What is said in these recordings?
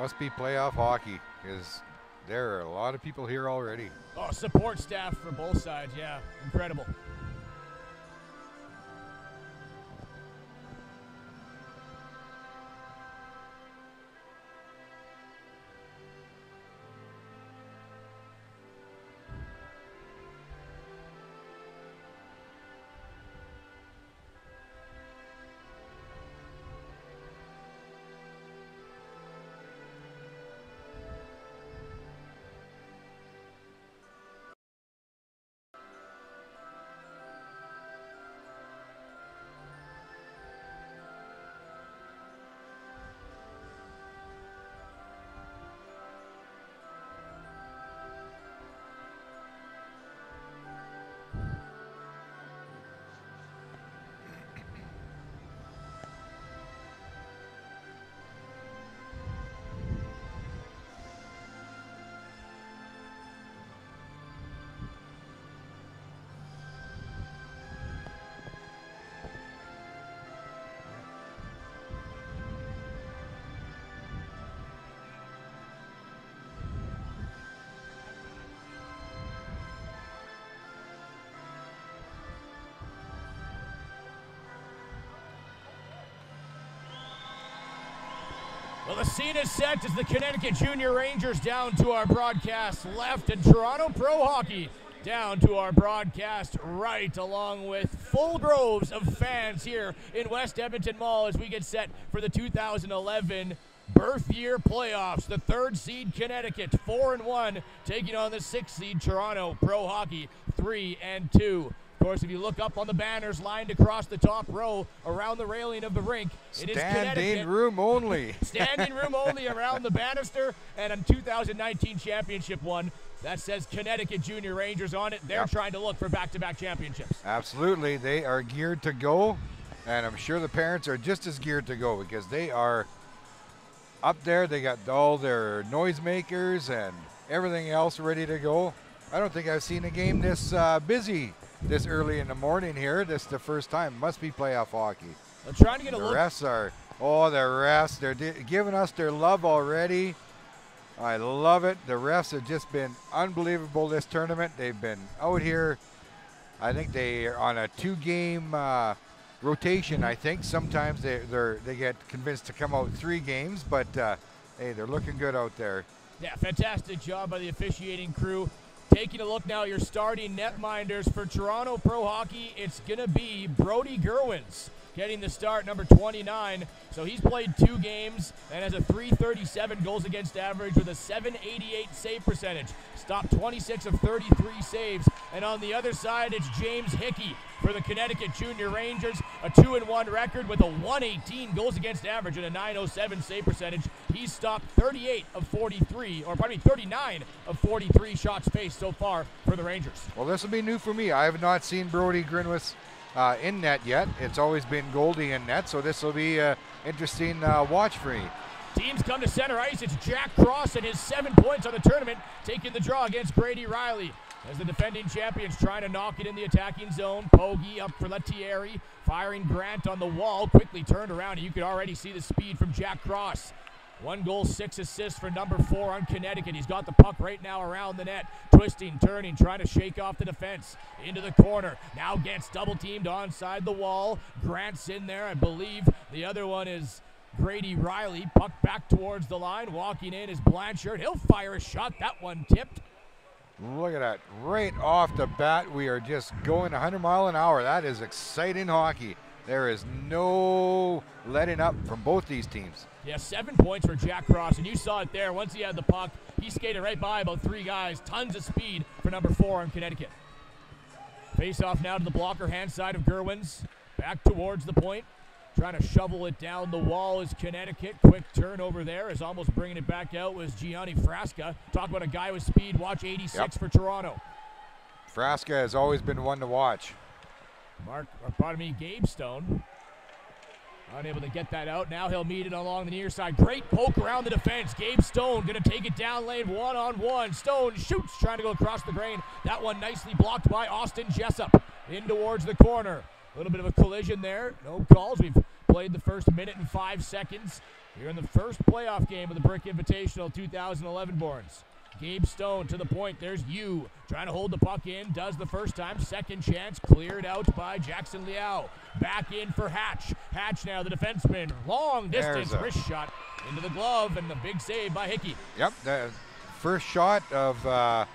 must be playoff hockey because there are a lot of people here already. Oh, support staff for both sides. Yeah, incredible. Well, the scene is set as the Connecticut Junior Rangers down to our broadcast left and Toronto Pro Hockey down to our broadcast right, along with full groves of fans here in West Edmonton Mall as we get set for the 2011 birth year playoffs. The third seed Connecticut, four and one, taking on the sixth seed Toronto Pro Hockey, three and two. Of course, if you look up on the banners lined across the top row around the railing of the rink, it is Standing room only. Standing room only around the banister and a 2019 championship one that says Connecticut Junior Rangers on it. They're Yep. trying to look for back-to-back championships. Absolutely, they are geared to go, and I'm sure the parents are just as geared to go because they are up there. They got all their noisemakers and everything else ready to go. I don't think I've seen a game this uh, busy this early in the morning here. This is the first time. Must be playoff hockey. I'm trying to get a The look. refs are, oh, the refs, they're giving us their love already. I love it. The refs have just been unbelievable this tournament. They've been out here. I think they are on a two-game uh, rotation. I think sometimes they they're, they get convinced to come out three games, but uh, hey, they're looking good out there. Yeah, fantastic job by the officiating crew. Taking a look now, your starting netminders for Toronto Pro Hockey. It's going to be Brody Gerwins getting the start, number 29. So he's played two games and has a 337 goals against average with a 788 save percentage. Stopped 26 of 33 saves. And on the other side, it's James Hickey for the Connecticut Junior Rangers, a 2 and 1 record with a 118 goals against average and a 907 save percentage. He's stopped 38 of 43, or pardon me, 39 of 43 shots faced so far for the Rangers. Well, this will be new for me. I have not seen Brody Grinwith uh, in net yet. It's always been Goldie in net, so this will be an interesting uh, watch for me. Teams come to center ice. It's Jack Cross and his seven points on the tournament, taking the draw against Brady Riley. As the defending champions trying to knock it in the attacking zone. Pogge up for Lettieri, firing Grant on the wall. Quickly turned around, and you could already see the speed from Jack Cross. One goal, six assists for number four on Connecticut. He's got the puck right now around the net. Twisting, turning, trying to shake off the defense. Into the corner. Now gets double teamed onside the wall. Grant's in there. I believe the other one is Grady Riley. Puck back towards the line. Walking in is Blanchard. He'll fire a shot. That one tipped. Look at that. Right off the bat, we are just going 100 mile an hour. That is exciting hockey. There is no letting up from both these teams. Yeah, seven points for Jack Cross, and you saw it there. Once he had the puck, he skated right by about three guys. Tons of speed for number four on Connecticut. Face off now to the blocker hand side of Gerwins. Back towards the point. Trying to shovel it down the wall is Connecticut. Quick turnover there is almost bringing it back out was Gianni Frasca. Talk about a guy with speed. Watch 86 Yep. for Toronto. Frasca has always been one to watch. Mark, or pardon me, Gabe Stone. Unable to get that out. Now he'll meet it along the near side. Great poke around the defense. Gabe Stone going to take it down lane one on one. Stone shoots, trying to go across the grain. That one nicely blocked by Austin Jessup. In towards the corner. A little bit of a collision there. No calls. We've played the first minute and five seconds here in the first playoff game of the Brick Invitational 2011 Borns. Gabe Stone to the point. There's you trying to hold the puck in. Does the first time. Second chance cleared out by Jackson Liao. Back in for Hatch. Hatch now the defenseman. Long distance wrist shot into the glove and the big save by Hickey. Yep, the first shot of uh,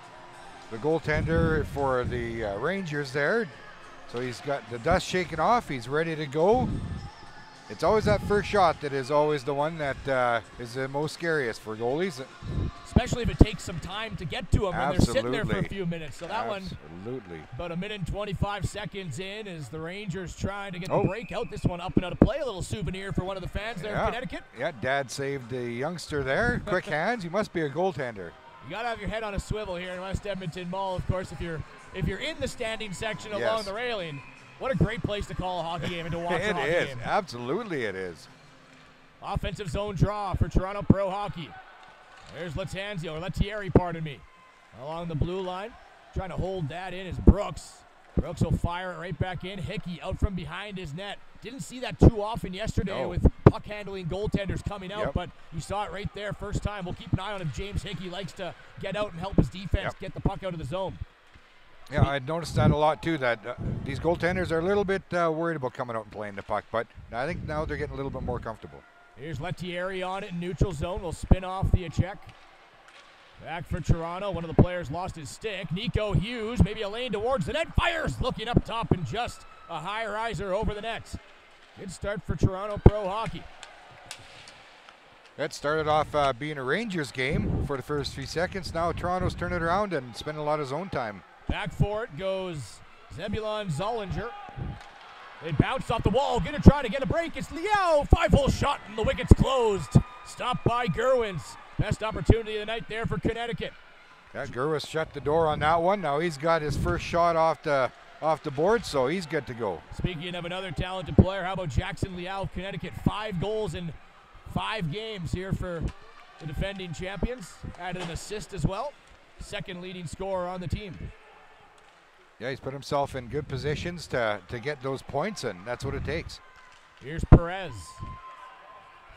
the goaltender for the uh, Rangers there. So he's got the dust shaken off. He's ready to go. It's always that first shot that is always the one that uh, is the most scariest for goalies. Especially if it takes some time to get to him when they're sitting there for a few minutes. So that one Absolutely. About a minute and 25 seconds in as the Rangers trying to get Oh. the break out. This one up and out of play. A little souvenir for one of the fans there in Connecticut. Yeah, Dad saved the youngster there. Quick hands. He must be a goaltender. You got to have your head on a swivel here in West Edmonton Mall. Of course, if you're if you're in the standing section along Yes. the railing, what a great place to call a hockey game and to watch a It hockey is. game. Absolutely, it is. Offensive zone draw for Toronto Pro Hockey. There's Latanzio, or Lettieri, pardon me. Along the blue line. Trying to hold that in is Brooks. Brooks will fire it right back in. Hickey out from behind his net. Didn't see that too often yesterday No. with puck handling goaltenders coming out, Yep. but you saw it right there first time. We'll keep an eye on if James Hickey likes to get out and help his defense Yep. get the puck out of the zone. Yeah, I noticed that a lot too. That uh, these goaltenders are a little bit uh, worried about coming out and playing the puck, but I think now they're getting a little bit more comfortable. Here's Lettieri on it in neutral zone. Will spin off the check. Back for Toronto. One of the players lost his stick. Nico Hughes, maybe a lane towards the net. Fires, looking up top and just a high riser over the net. Good start for Toronto Pro Hockey. That started off uh, being a Rangers game for the first three seconds. Now Toronto's turned it around and spending a lot of zone time. Back for it goes Zebulon Zollinger. They bounce off the wall, gonna try to get a break. It's Liao, five hole shot, and the wicket's closed. Stopped by Gerwins. Best opportunity of the night there for Connecticut. Yeah, Gerwis shut the door on that one. Now he's got his first shot off the off the board, so he's good to go. Speaking of another talented player, how about Jackson Liao of Connecticut? Five goals in five games here for the defending champions. Added an assist as well. Second leading scorer on the team. Yeah, he's put himself in good positions to, to get those points, and that's what it takes. Here's Perez.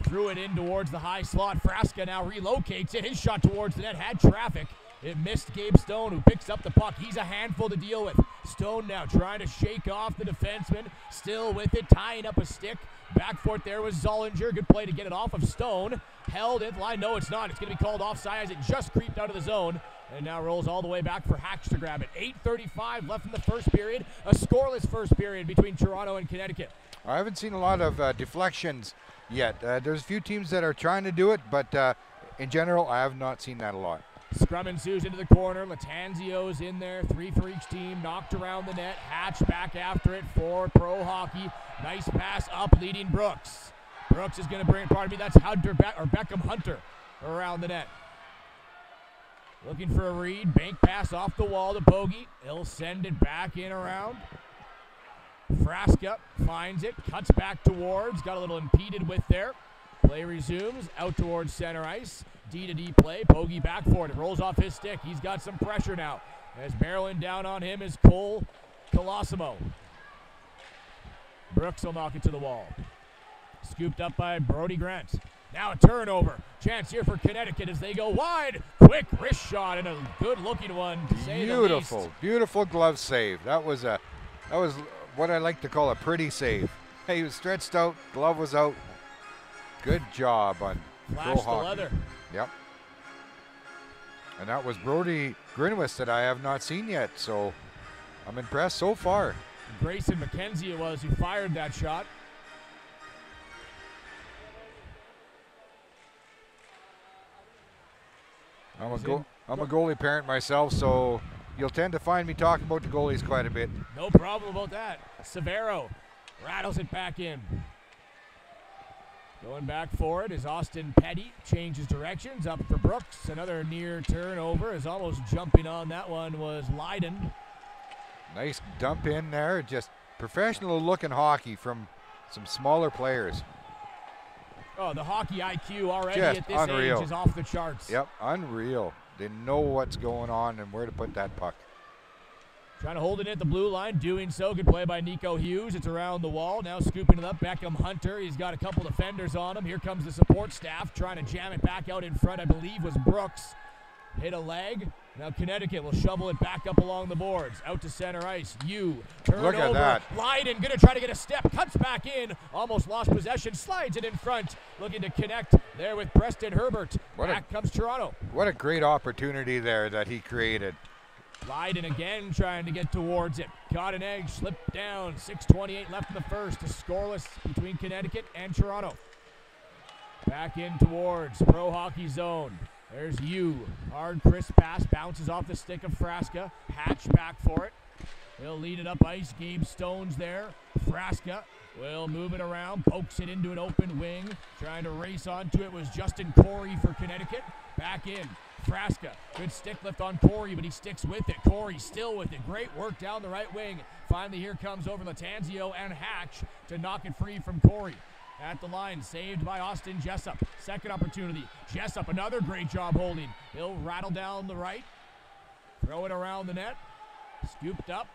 Threw it in towards the high slot. Frasca now relocates it. His shot towards the net had traffic. It missed Gabe Stone, who picks up the puck. He's a handful to deal with. Stone now trying to shake off the defenseman. Still with it, tying up a stick. Back for it there was Zollinger. Good play to get it off of Stone. Held it line. No, it's not. It's going to be called offside as it just creeped out of the zone. And now rolls all the way back for Hatch to grab it. 8.35 left in the first period. A scoreless first period between Toronto and Connecticut. I haven't seen a lot of uh, deflections yet. Uh, there's a few teams that are trying to do it, but uh, in general, I have not seen that a lot. Scrum ensues into the corner. Latanzio's in there. Three for each team. Knocked around the net. Hatch back after it for pro hockey. Nice pass up, leading Brooks. Brooks is going to bring, pardon me, that's Hunter Be- or Beckham Hunter around the net. Looking for a read. Bank pass off the wall to Bogey. He'll send it back in around. Frasca finds it, cuts back towards, got a little impeded with there. Play resumes out towards center ice. D to D play. Bogey back for it. It rolls off his stick. He's got some pressure now. As Maryland down on him is Cole Colosimo. Brooks will knock it to the wall. Scooped up by Brody Grant. Now a turnover. Chance here for Connecticut as they go wide. Quick wrist shot and a good looking one. Beautiful, beautiful glove save. That was a, that was what I like to call a pretty save. Hey, he was stretched out, glove was out. Good job on Flash the leather. Yep. And that was Brody Grinwis that I have not seen yet, so I'm impressed so far. Grayson McKenzie it was who fired that shot. I'm a go- I'm a goalie parent myself, so you'll tend to find me talking about the goalies quite a bit. No problem about that. Severo rattles it back in. Going back for it is Austin Petty. Changes directions up for Brooks. Another near turnover is almost jumping on that one was Leiden. Nice dump in there, just professional looking hockey from some smaller players. Oh, the hockey IQ already Just at this unreal. age is off the charts. Yep, unreal. They know what's going on and where to put that puck. Trying to hold it at the blue line, doing so. Good play by Nico Hughes. It's around the wall. Now scooping it up. Beckham Hunter. He's got a couple defenders on him. Here comes the support staff trying to jam it back out in front. I believe was Brooks. Hit a leg. Now Connecticut will shovel it back up along the boards. Out to center ice. You turn Look at that. Leiden gonna try to get a step. Cuts back in. Almost lost possession. Slides it in front. Looking to connect there with Preston Herbert. What a- back comes Toronto. What a great opportunity there that he created. Leiden again trying to get towards it. Caught an edge, slipped down. 6.28 left in the first. A scoreless between Connecticut and Toronto. Back in towards Pro Hockey Zone. There's you. Hard crisp pass bounces off the stick of Frasca. Hatch back for it. He'll lead it up ice. Gabe Stone's there. Frasca will move it around, pokes it into an open wing. Trying to race onto it was Justin Corey for Connecticut. Back in. Frasca. Good stick lift on Corey, but he sticks with it. Corey still with it. Great work down the right wing. Finally, here comes over Latanzio and Hatch to knock it free from Corey. At the line, saved by Austin Jessup. Second opportunity. Jessup, another great job holding. He'll rattle down the right. Throw it around the net. Scooped up.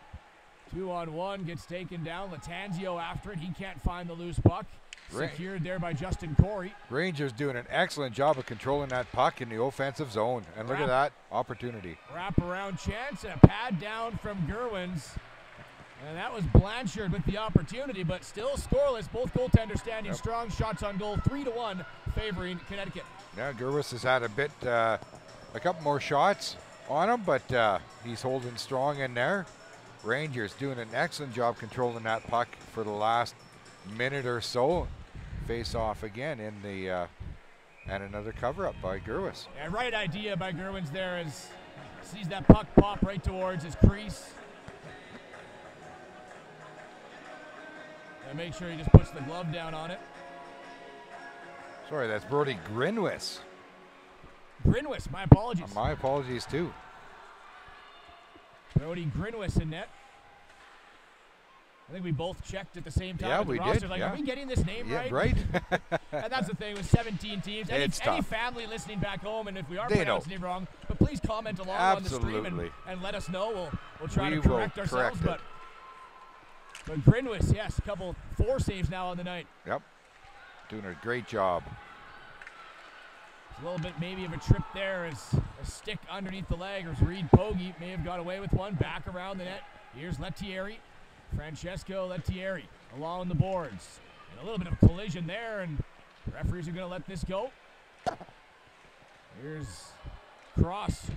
Two on one. Gets taken down. Latanzio after it. He can't find the loose puck. Secured there by Justin Corey. Rangers doing an excellent job of controlling that puck in the offensive zone. And look at that opportunity. Wrap around chance and a pad down from Gerwins. And that was Blanchard with the opportunity, but still scoreless. Both goaltenders standing Yep. strong. Shots on goal, three to one, favoring Connecticut. Yeah, Gerwis has had a bit, uh, a couple more shots on him, but uh, he's holding strong in there. Rangers doing an excellent job controlling that puck for the last minute or so. Face off again in the, uh, and another cover up by Gerwis. And right idea by Gerwins there as sees that puck pop right towards his crease. And make sure he just puts the glove down on it. Sorry, that's Brody Grinwis. Grinwis, my apologies. My apologies too. Brody Grinwis in net. I think we both checked at the same time. Yeah, the we roster. did, Like, yeah. are we getting this name Yeah, right? right. and that's the thing with 17 teams. Any, It's any family listening back home, and if we are They know. pronouncing it wrong, but please comment along on the stream and, and let us know. We'll we'll try We to correct ourselves. correct but but Grinwis, yes, a couple four saves now on the night. yep, doing a great job. A little bit maybe of a trip there as a stick underneath the leg, as Reed Pogge may have got away with one. Back around the net. Here's Lettieri. Francesco Lettieri along the boards. And a little bit of collision there, and the referees are going to let this go. Here's Cross.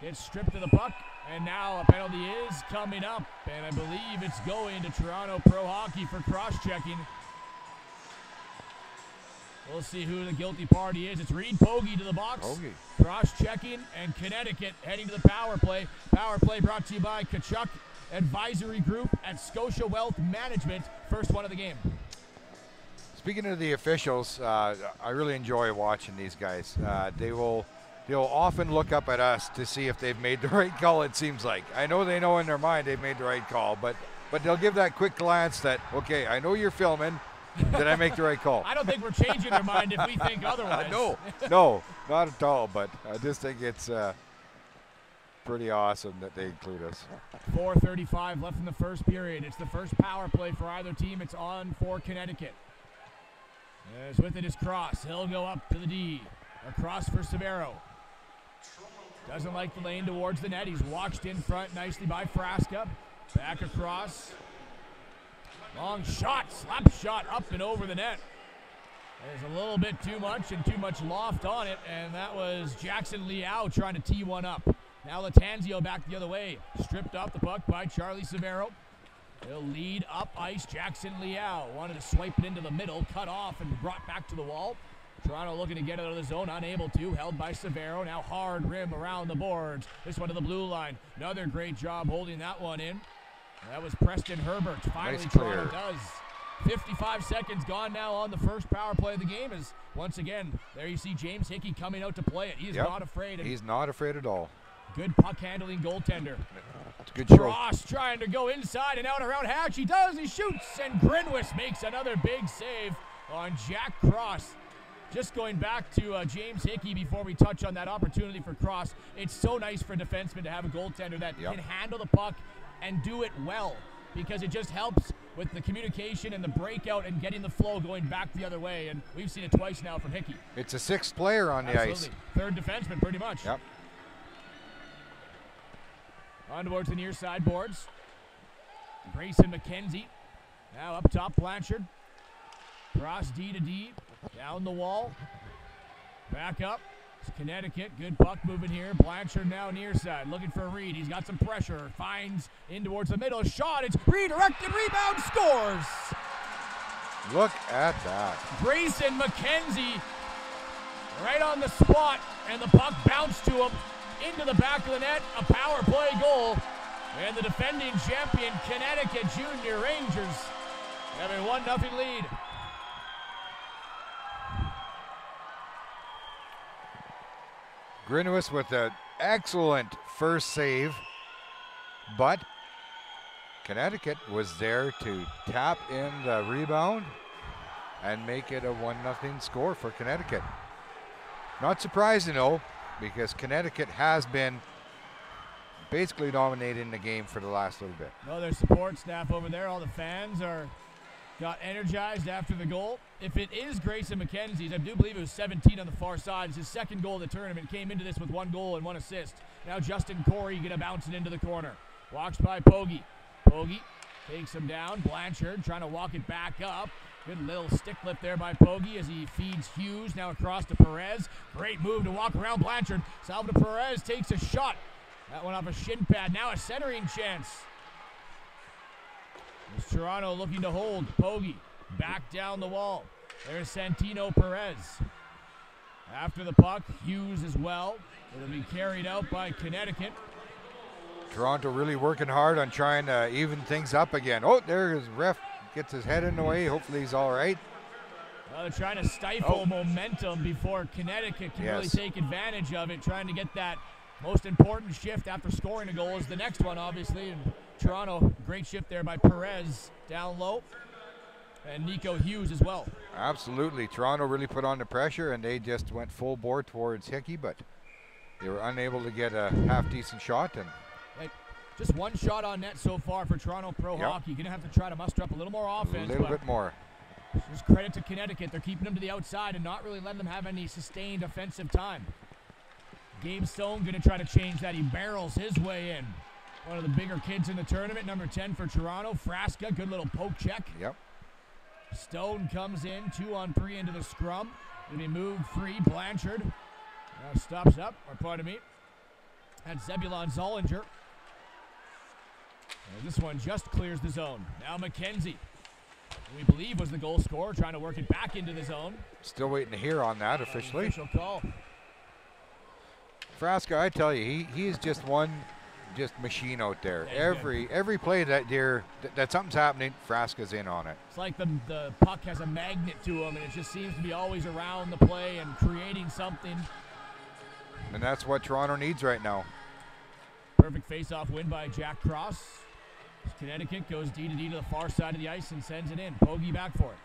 Gets stripped of the puck, and now a penalty is coming up, and I believe it's going to Toronto Pro Hockey for cross checking. We'll see who the guilty party is. It's Reed Pogge to the box. Pogge. Cross checking, and Connecticut heading to the power play. Power play brought to you by Kachuk Advisory Group at Scotia Wealth Management. First one of the game. Speaking of the officials, uh, I really enjoy watching these guys. Uh, they will they'll often look up at us to see if they've made the right call. It seems like I know they know in their mind they've made the right call, but but they'll give that quick glance that okay, I know you're filming. Did I make the right call? I don't think we're changing their mind if we think otherwise. no, no, not at all. But I just think it's uh, pretty awesome that they include us. 4.35 left in the first period. It's the first power play for either team. It's on for Connecticut. As with it is Cross. He'll go up to the D. Across for Severo. Doesn't like the lane towards the net. He's watched in front nicely by Frasca. Back across. Long shot, slap shot up and over the net. There's a little bit too much and too much loft on it, and that was Jackson Liao trying to tee one up. Now Latanzio back the other way, stripped off the puck by Charlie Severo. He'll lead up ice. Jackson Liao wanted to swipe it into the middle, cut off and brought back to the wall. Toronto looking to get out of the zone, unable to. Held by Severo. Now hard rim around the boards. This one to the blue line. Another great job holding that one in. That was Preston Herbert. Finally, Nice Toronto does. 55 seconds gone now on the first power play of the game. Is once again there you see James Hickey coming out to play it. He is Yep. not afraid. He's not afraid at all. good puck handling goaltender. It's a good show. Cross trying to go inside and out around Hatch. He does. He shoots, and Grinwis makes another big save on Jack Cross. Just going back to uh, James Hickey before we touch on that opportunity for Cross. It's so nice for a defenseman to have a goaltender that Yep. can handle the puck and do it well because it just helps with the communication and the breakout and getting the flow going back the other way. And we've seen it twice now from Hickey. It's a sixth player on the Absolutely. ice. Third defenseman, pretty much. Yep. On towards the near side boards. Grayson McKenzie. Now up top, Blanchard. Cross D to D. Down the wall. Back up. Connecticut. Good puck moving here. Blanchard now near side. Looking for Reed. He's got some pressure. Finds in towards the middle. Shot. It's redirected. Rebound. Scores. Look at that. Grayson McKenzie right on the spot, and the puck bounced to him into the back of the net. A power play goal. And the defending champion Connecticut Junior Rangers have a 1 0 lead. Grinwis with an excellent first save, but Connecticut was there to tap in the rebound and make it a 1 0 score for Connecticut. Not surprising though, because Connecticut has been basically dominating the game for the last little bit. Well, their support staff over there, all the fans are got energized after the goal. If it is Grayson McKenzie's, I do believe it was 17 on the far side. It's his second goal of the tournament. Came into this with one goal and one assist. Now Justin Corey gonna bounce it into the corner. Watched by Pogge. Pogge takes him down. Blanchard trying to walk it back up. Good little stick lift there by Pogge as he feeds Hughes now across to Perez. Great move to walk around Blanchard. Salvador Perez takes a shot. That one off a shin pad. Now a centering chance. It's Toronto looking to hold. Pogge back down the wall. There's Santino Perez. After the puck, Hughes as well. It'll be carried out by Connecticut. Toronto really working hard on trying to even things up again. Oh, there is ref gets his head in the way. Hopefully he's all right. Well, they're trying to stifle Oh. momentum before Connecticut can really take advantage of it, trying to get that most important shift after scoring a goal is the next one, obviously. And Toronto, great shift there by Perez down low. And Nico Hughes as well. Absolutely. Toronto really put on the pressure and they just went full bore towards Hickey, but they were unable to get a half decent shot. And Like, just one shot on net so far for Toronto Pro Yep. Hockey. Going to have to try to muster up a little more offense. a little bit more. Just credit to Connecticut. They're keeping them to the outside and not really letting them have any sustained offensive time. Gabe Stone going to try to change that. He barrels his way in. One of the bigger kids in the tournament, number 10 for Toronto. Frasca, good little poke check. Yep. Stone comes in, two on three into the scrum. To be moved free. Blanchard now stops up, or pardon me. And Zebulon Zollinger. And this one just clears the zone. Now McKenzie, we believe was the goal scorer, trying to work it back into the zone. Still waiting to hear on that officially. Official call. Frasca, I tell you, he, he is just one just machine out there. Yeah, Every every play that there that, that something's happening, Frasca's in on it. It's like the, the puck has a magnet to him, and it just seems to be always around the play and creating something. And that's what Toronto needs right now. Perfect face-off win by Jack Cross. Connecticut goes D to D to the far side of the ice and sends it in. Bogey back for it.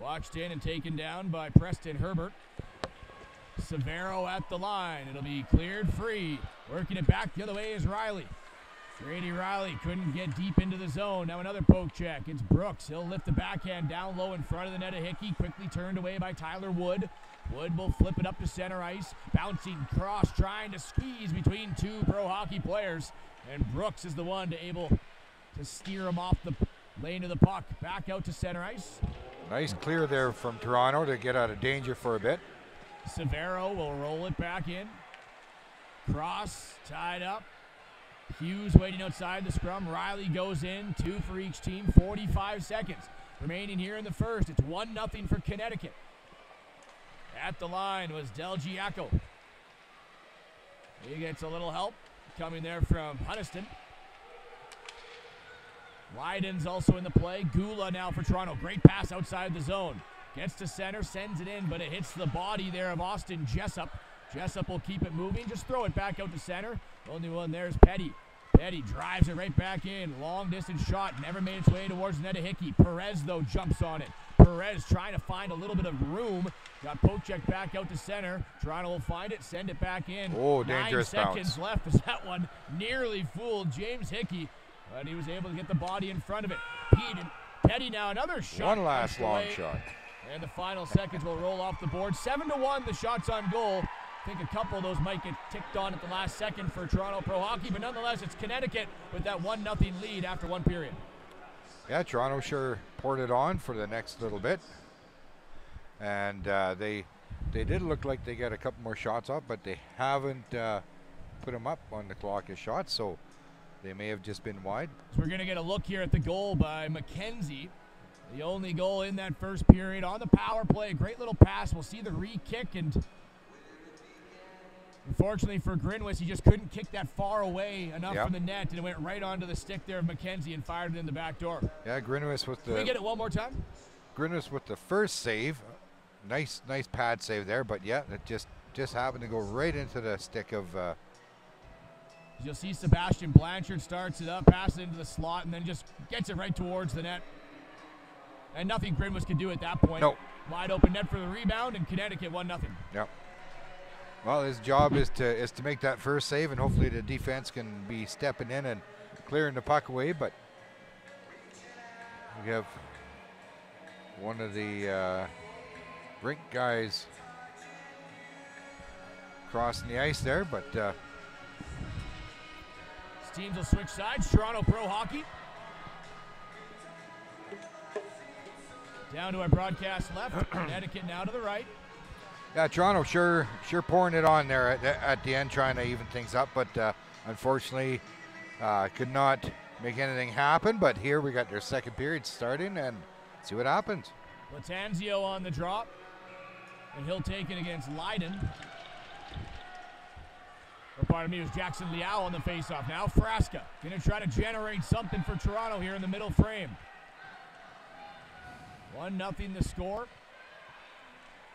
Watched in and taken down by Preston Herbert. Severo at the line. It'll be cleared free. Working it back the other way is Riley. Grady Riley couldn't get deep into the zone. Now another poke check. It's Brooks. He'll lift the backhand down low in front of the net of Hickey. Quickly turned away by Tyler Wood. Wood will flip it up to center ice. Bouncing cross, trying to squeeze between two pro hockey players. And Brooks is the one to able to steer him off the lane of the puck. Back out to center ice. Nice clear there from Toronto to get out of danger for a bit. Severo will roll it back in. Cross tied up. Hughes waiting outside the scrum. Riley goes in. Two for each team. 45 seconds remaining here in the first. It's 1 0 for Connecticut. At the line was Del Giaco. He gets a little help coming there from Huddiston. Wyden's also in the play. Gula now for Toronto. Great pass outside the zone. Gets to center, sends it in, but it hits the body there of Austin Jessup. Jessup will keep it moving. Just throw it back out to center. Only one there is Petty. Petty drives it right back in. Long distance shot. Never made its way towards the Hickey. Perez, though, jumps on it. Perez trying to find a little bit of room. Got poke check back out to center. Toronto will find it, send it back in. Oh, dangerous Nine seconds bounce. left as that one nearly fooled James Hickey, but he was able to get the body in front of it. Pete and Petty now another shot. One last long away, shot. And the final seconds will roll off the board. Seven to one, the shots on goal. I think a couple of those might get ticked on at the last second for Toronto Pro Hockey, but nonetheless, it's Connecticut with that one nothing lead after one period. Yeah, Toronto sure poured it on for the next little bit, and uh, they they did look like they got a couple more shots up, but they haven't uh, put them up on the clock as shots, so they may have just been wide. So we're going to get a look here at the goal by McKenzie. The only goal in that first period on the power play. Great little pass. We'll see the re kick. And unfortunately for Grinwis, he just couldn't kick that far away enough Yep. from the net. And it went right onto the stick there of McKenzie and fired it in the back door. Yeah, Grinwis with the. Can we get it one more time? Grinwis with the first save, nice nice pad save there, but yeah, it just just happened to go right into the stick of. Uh, You'll see Sebastian Blanchard starts it up, passes it into the slot, and then just gets it right towards the net. And nothing Grinwis could do at that point. No. Wide open net for the rebound, and Connecticut 1 0. Yep. Well, his job is to is to make that first save, and hopefully the defense can be stepping in and clearing the puck away. But we have one of the uh, rink guys crossing the ice there, but uh, teams will switch sides. Toronto Pro Hockey. Down to our broadcast left. Connecticut now to the right. Yeah, Toronto sure sure pouring it on there at the, at the end, trying to even things up, but uh, unfortunately uh, could not make anything happen. But here we got their second period starting, and see what happens. Latanzio on the drop, and he'll take it against Leiden. Or pardon me, it was Jackson Liao on the faceoff. Now Frasca going to try to generate something for Toronto here in the middle frame. 1 nothing the score.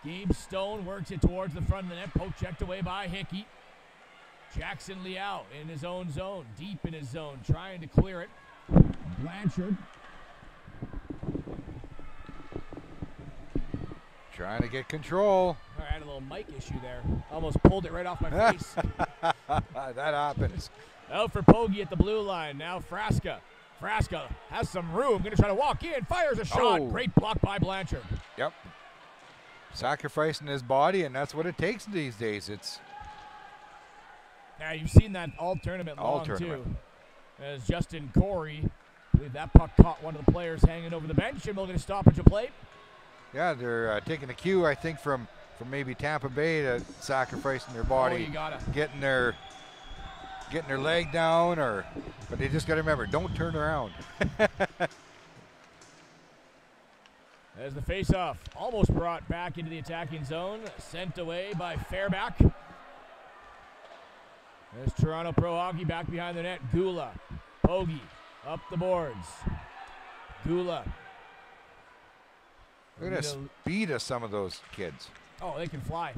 Gabe Stone works it towards the front of the net. Poke checked away by Hickey. Jackson Liao in his own zone, deep in his zone, trying to clear it. Blanchard Trying to get control. I had a little mic issue there. Almost pulled it right off my face. that happens. Out for Pogie at the blue line. Now Frasca. Frasca has some room. Going to try to walk in. Fires a shot. Oh. Great block by Blanchard. Yep. Sacrificing his body, and that's what it takes these days. It's Now you've seen that all tournament All long tournament. too. As Justin Corey, I believe that puck caught one of the players hanging over the bench, and we're going to stop at your plate. yeah, they're uh, taking a cue, I think, from from maybe Tampa Bay to sacrificing their Oh, body, you getting their getting their leg down, or but they just got to remember, don't turn around. As the faceoff almost brought back into the attacking zone, sent away by Fairback. There's Toronto Pro Hockey back behind the net. Gula, Pogie, up the boards. Gula. Look at the speed of some of those kids. Oh, they can fly.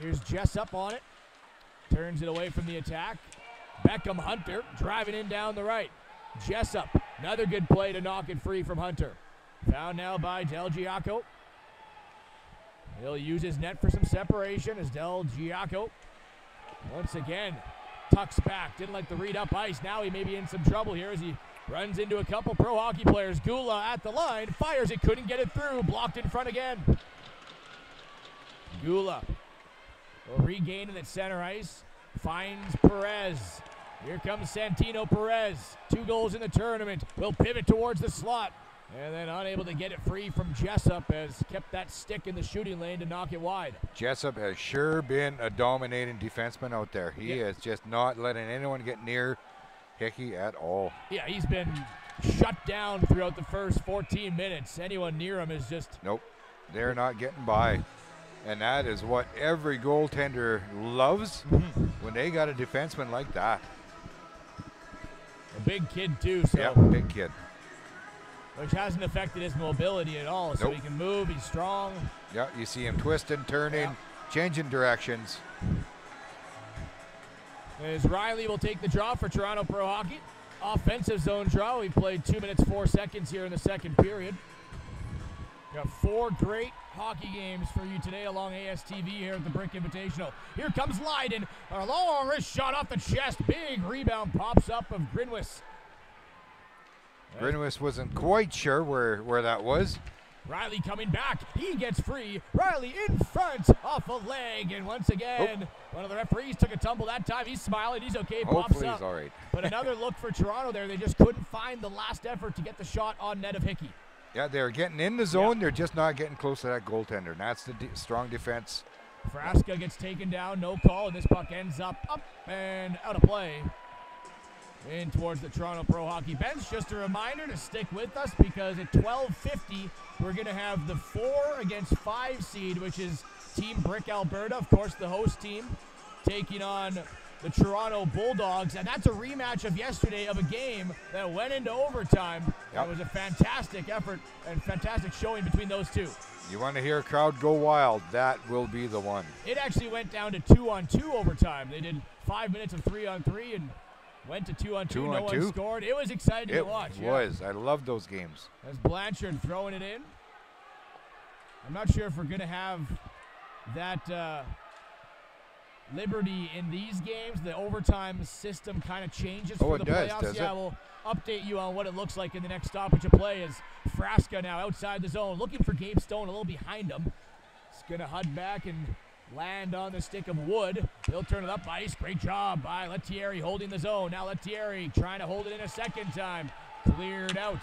Here's Jessup on it. Turns it away from the attack. Beckham Hunter driving in down the right. Jessup, another good play to knock it free from Hunter. Found now by Del Giacco. He'll use his net for some separation as Del Giacco once again tucks back. Didn't like the read up ice. Now he may be in some trouble here as he runs into a couple pro hockey players. Gula at the line, fires it, couldn't get it through. Blocked in front again. Gula will regain it at center ice. Finds Perez. Here comes Santino Perez. Two goals in the tournament. Will pivot towards the slot. And then unable to get it free from Jessup has kept that stick in the shooting lane to knock it wide. Jessup has sure been a dominating defenseman out there. He Yeah. is just not letting anyone get near Hickey at all. Yeah, he's been shut down throughout the first 14 minutes. Anyone near him is just Nope, they're not getting by. And that is what every goaltender loves mm-hmm. when they got a defenseman like that. a big kid too, so Yep, big kid. Which hasn't affected his mobility at all. So Nope. he can move. He's strong. Yeah, you see him twisting, turning, Yeah. changing directions. As Riley will take the draw for Toronto Pro Hockey. Offensive zone draw. We played two minutes, four seconds here in the second period. We got four great hockey games for you today along ASTV here at the Brick Invitational. Here comes Leiden. A long wrist shot off the chest. Big rebound pops up of Grinwis. Grinwis wasn't quite sure where, where that was. Riley coming back. He gets free. Riley in front off a leg. And once again, one of the referees took a tumble that time. He's smiling. He's okay. Pops Hopefully up. all right. But another look for Toronto there. They just couldn't find the last effort to get the shot on net of Hickey. Yeah, they're getting in the zone. They're just not getting close to that goaltender. And that's the de- strong defense. Frasca gets taken down, no call, and this puck ends up up and out of play. In towards the Toronto Pro Hockey bench. Just a reminder to stick with us because at 12:50 we're going to have the four against five seed, which is Team Brick Alberta, of course, the host team, taking on the Toronto Bulldogs, and that's a rematch of yesterday of a game that went into overtime. That Yep. was a fantastic effort and fantastic showing between those two. You want to hear a crowd go wild, that will be the one. It actually went down to two on two overtime. They did five minutes of three on three and went to two on two. Two no on one two? scored. It was exciting It to watch. yeah. was. I love those games. As Blanchard throwing it in. I'm not sure if we're going to have that uh, liberty in these games. The overtime system kind of changes Oh, for the does, playoffs. does yeah, it? we'll update you on what it looks like in the next stoppage of play as Frasca now outside the zone, looking for Gabe Stone a little behind him. He's going to hud back and land on the stick of Wood. He'll turn it up ice. Great job by Lettieri holding the zone. Now Lettieri trying to hold it in a second time. Cleared out.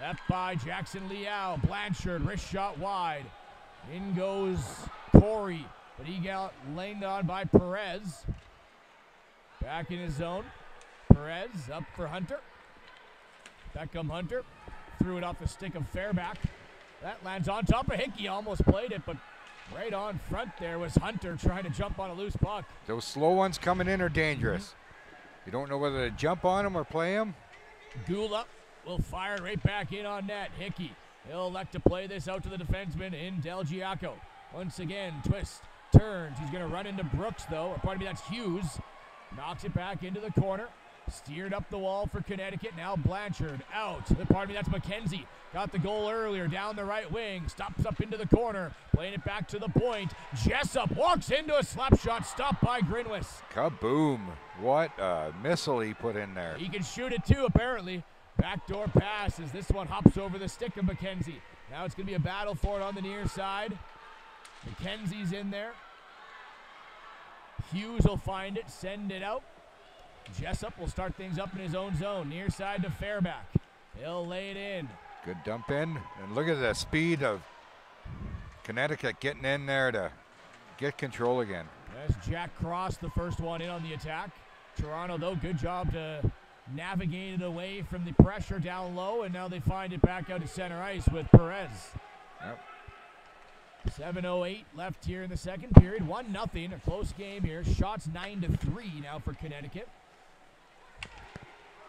Left by Jackson Liao. Blanchard, wrist shot wide. In goes Corey, but he got laned on by Perez. Back in his zone. Perez up for Hunter. Beckham Hunter threw it off the stick of Fairbank. That lands on top of Hickey. Almost played it, but right on front there was Hunter trying to jump on a loose puck. Those slow ones coming in are dangerous. You don't know whether to jump on them or play them. Gula will fire right back in on net. Hickey, he'll elect to play this out to the defenseman in Del Giacco. Once again, twist, turns. He's going to run into Brooks, though. Or pardon me, that's Hughes. Knocks it back into the corner. Steered up the wall for Connecticut. Now Blanchard out. Pardon me, that's McKenzie. Got the goal earlier down the right wing. Stops up into the corner. Playing it back to the point. Jessup walks into a slap shot. Stopped by Grinwis. Kaboom. What a missile he put in there. He can shoot it too, apparently. Backdoor pass as this one hops over the stick of McKenzie. Now it's going to be a battle for it on the near side. McKenzie's in there. Hughes will find it, send it out. Jessup will start things up in his own zone, near side to Fairbank. He'll lay it in. Good dump in. And look at the speed of Connecticut getting in there to get control again. That's Jack Cross, the first one in on the attack. Toronto, though, good job to navigate it away from the pressure down low, and now they find it back out to center ice with Perez. Yep. 7.08 left here in the second period. 1 nothing. A close game here. Shots 9 to 3 now for Connecticut.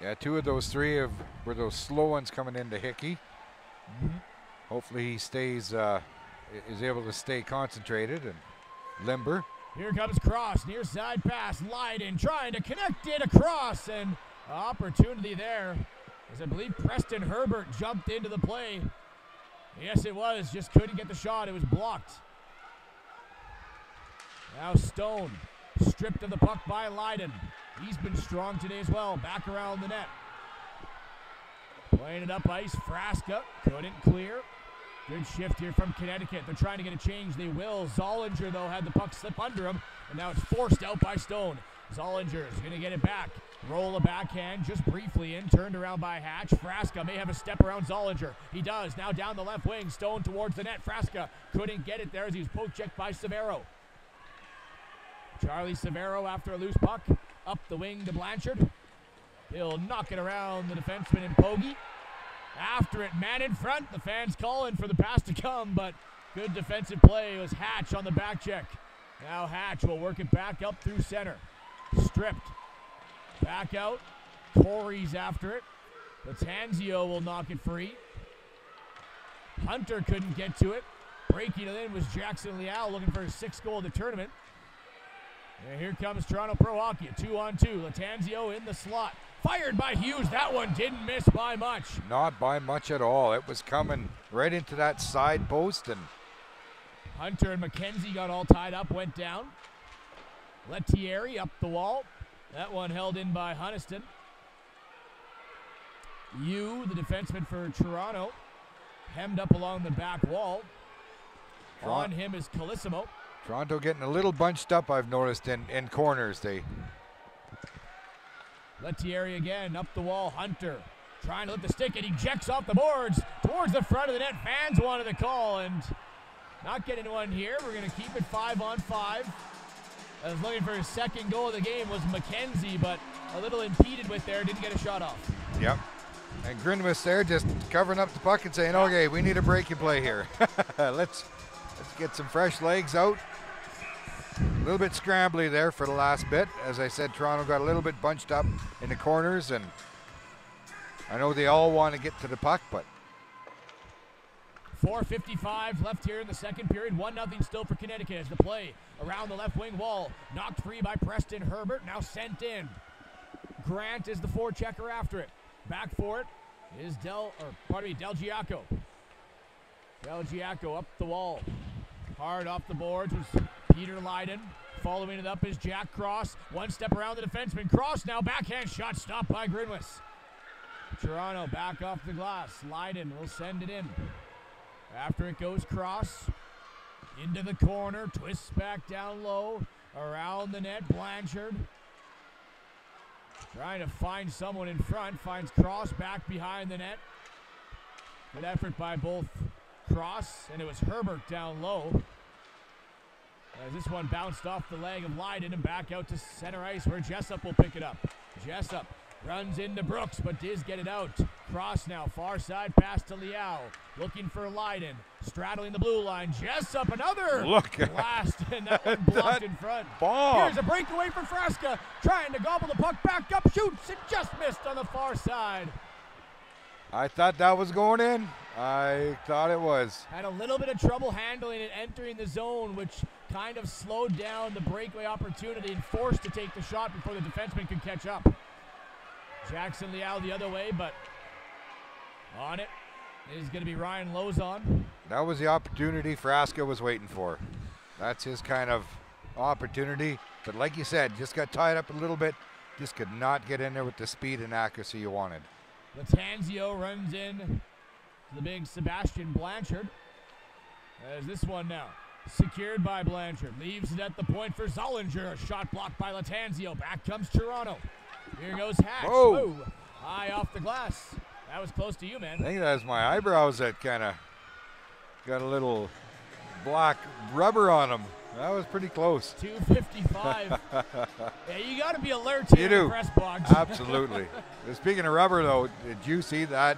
Yeah, two of those three of were those slow ones coming into Hickey. Mhm. Hopefully he stays, uh, is able to stay concentrated and limber. Here comes Cross, near side pass. Leiden trying to connect it across, and opportunity there. As I believe Preston Herbert jumped into the play. Yes, it was. Just couldn't get the shot. It was blocked. Now Stone, stripped of the puck by Leiden. He's been strong today as well. Back around the net. Playing it up ice. Frasca couldn't clear. Good shift here from Connecticut. They're trying to get a change. They will. Zollinger, though, had the puck slip under him, and now it's forced out by Stone. Zollinger is going to get it back. Roll a backhand just briefly in, turned around by Hatch. Frasca may have a step around Zollinger. He does. Now down the left wing. Stone towards the net. Frasca couldn't get it there as he was poke checked by Severo. Charlie Severo after a loose puck. Up the wing to Blanchard. He'll knock it around the defenseman in Pogge. After it, man in front. The fans calling for the pass to come, but good defensive play. It was Hatch on the back check. Now Hatch will work it back up through center. Stripped. Back out. Corey's after it. Latanzio will knock it free. Hunter couldn't get to it. Breaking it in was Jackson Liao looking for his sixth goal of the tournament. And here comes Toronto Pro Hockey. Two on two. Latanzio in the slot. Fired by Hughes. That one didn't miss by much. Not by much at all. It was coming right into that side post and Hunter and McKenzie got all tied up, went down. Lettieri up the wall. That one held in by Huniston. You, the defenseman for Toronto, hemmed up along the back wall. On him is Colosimo. Toronto getting a little bunched up, I've noticed, in, in corners. They Lettieri again up the wall. Hunter trying to lift the stick and he jacks off the boards towards the front of the net. Fans wanted the call and not getting one here. We're going to keep it five on five. I was looking for his second goal of the game was McKenzie, but a little impeded with there. Didn't get a shot off. Yep. And Grinwis there just covering up the puck and saying, okay, we need a breaking play here. let's let's get some fresh legs out. A little bit scrambly there for the last bit. As I said, Toronto got a little bit bunched up in the corners, and I know they all want to get to the puck, but 4.55 left here in the second period. 1 0 still for Connecticut as the play around the left wing wall. Knocked free by Preston Herbert. Now sent in. Grant is the four checker after it. Back for it is Del, or pardon me, Del Giaco. Del Giaco up the wall. Hard off the boards was Peter Leiden. Following it up is Jack Cross. One step around the defenseman. Cross now backhand shot stopped by Grinwis. Toronto back off the glass. Leiden will send it in. After it goes cross. Into the corner, twists back down low, around the net, Blanchard. Trying to find someone in front, finds Cross back behind the net. Good effort by both Cross, and it was Herbert down low. As this one bounced off the leg of Leiden and back out to center ice where Jessup will pick it up. Jessup runs into Brooks, but does get it out. Cross now, far side pass to Liao. Looking for Leiden. Straddling the blue line. Jessup, another Look at blast, and that one blocked that in front. bomb. Here's a breakaway for Frasca. Trying to gobble the puck back up. Shoots. It just missed on the far side. I thought that was going in. I thought it was. Had a little bit of trouble handling it entering the zone, which kind of slowed down the breakaway opportunity and forced to take the shot before the defenseman could catch up. Jackson Liao the other way, but on it is going to be Ryan Lozon. That was the opportunity Frasca was waiting for. That's his kind of opportunity. But like you said, just got tied up a little bit. Just could not get in there with the speed and accuracy you wanted. Latanzio runs in the big Sebastian Blanchard. As this one now secured by Blanchard. Leaves it at the point for Zollinger. A shot blocked by Latanzio. Back comes Toronto. Here goes Hatch. Whoa. Whoa. High off the glass. That was close to you, man. I think that was my eyebrows that kind of got a little black rubber on them. That was pretty close. 255. yeah, you got to be alert You the do. press box. Absolutely. Speaking of rubber, though, did you see that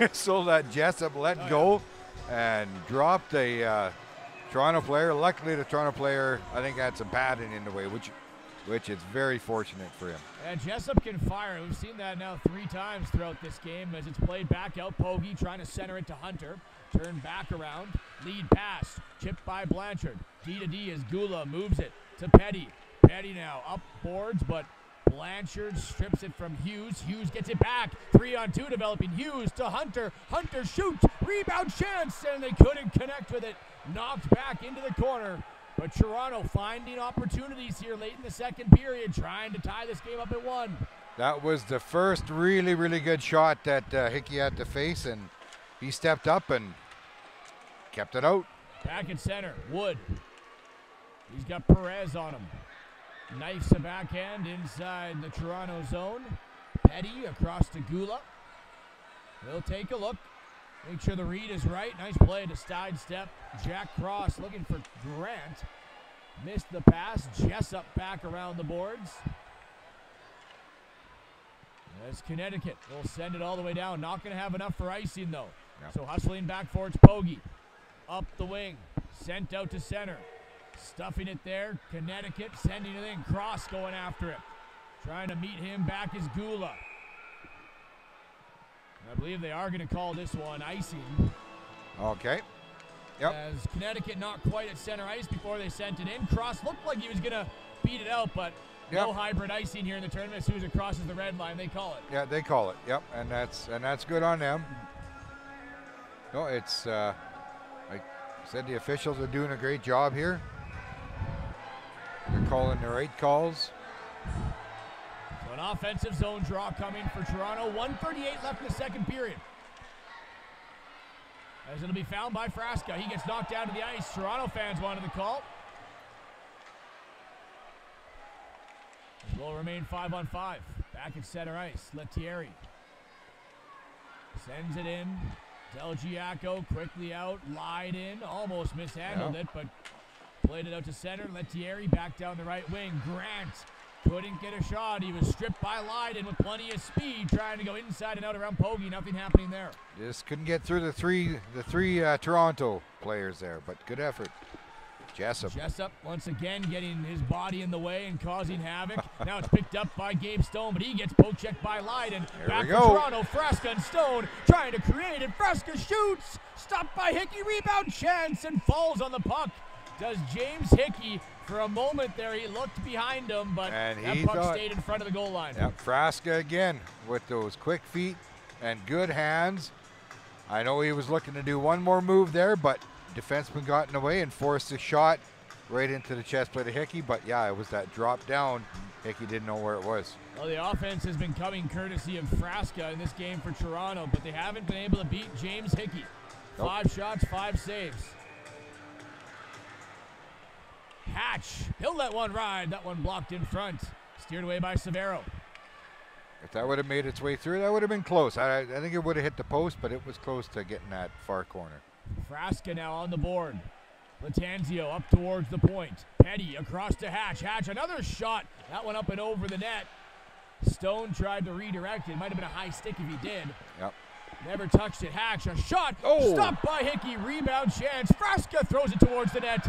missile that Jessup let Oh, go and dropped a uh, Toronto player? Luckily, the Toronto player, I think, had some padding in the way, which, which is very fortunate for him. And Jessup can fire. We've seen that now three times throughout this game as it's played back out. Pogge trying to center it to Hunter. Turn back around. Lead pass. Chipped by Blanchard. D to D as Gula moves it to Petty. Petty now up boards, but Blanchard strips it from Hughes. Hughes gets it back. Three on two developing. Hughes to Hunter. Hunter shoots. Rebound chance, and they couldn't connect with it. Knocked back into the corner. But Toronto finding opportunities here late in the second period, trying to tie this game up at one. That was the first really, really good shot that uh, Hickey had to face, and he stepped up and kept it out. Back at center, Wood. He's got Perez on him. A backhand inside the Toronto zone. Petty across to Gula. He'll take a look. Make sure the read is right. Nice play to sidestep. Jack Cross looking for Grant. Missed the pass. Jessup back around the boards. That's Connecticut. They'll send it all the way down. Not going to have enough for icing, though. Yep. So hustling back for it's Pogge. Up the wing. Sent out to center. Stuffing it there. Connecticut sending it in. Cross going after it. Trying to meet him back is Gula. I believe they are going to call this one icing. Okay. Yep. As Connecticut not quite at center ice before they sent it in. Cross looked like he was going to beat it out, but no hybrid icing here in the tournament. As soon as it crosses the red line, they call it. Yeah, they call it. Yep, and that's and that's good on them. No, it's uh, like I said, the officials are doing a great job here. They're calling the right calls. So an offensive zone draw coming for Toronto. 138 left in the second period. As it'll be found by Frasca. He gets knocked down to the ice. Toronto fans wanted the call. Will remain five on five. Back at center ice. Lettieri sends it in. Del Giaco quickly out, Leiden, almost mishandled Yeah. it, but played it out to center. Lettieri back down the right wing. Grant couldn't get a shot. He was stripped by Leiden with plenty of speed, trying to go inside and out around Pogge. Nothing happening there. Just couldn't get through the three the three uh, Toronto players there, but good effort. Jessup. Jessup once again getting his body in the way and causing havoc. now it's picked up by Gabe Stone, but he gets poke checked by Leiden. There Back go. Toronto. Frasca and Stone trying to create it. Frasca shoots. Stopped by Hickey. Rebound chance and falls on the puck. Does James Hickey for a moment there? He looked behind him, but And that he puck thought- stayed in front of the goal line. Yep, Frasca again with those quick feet and good hands. I know he was looking to do one more move there, but defenseman got in the way and forced a shot right into the chest plate of Hickey. But yeah, it was that drop down. Hickey didn't know where it was. Well, the offense has been coming courtesy of Frasca in this game for Toronto, but they haven't been able to beat James Hickey. Nope. Five shots, five saves. Hatch. He'll let one ride. That one blocked in front. Steered away by Severo. If that would have made its way through, that would have been close. I, I think it would have hit the post, but it was close to getting that far corner. Frasca now on the board. Latanzio up towards the point. Petty across to Hatch. Hatch, another shot. That one up and over the net. Stone tried to redirect it. Might have been a high stick if he did. Yep. Never touched it. Hatch, a shot. Oh. Stopped by Hickey. Rebound chance. Frasca throws it towards the net.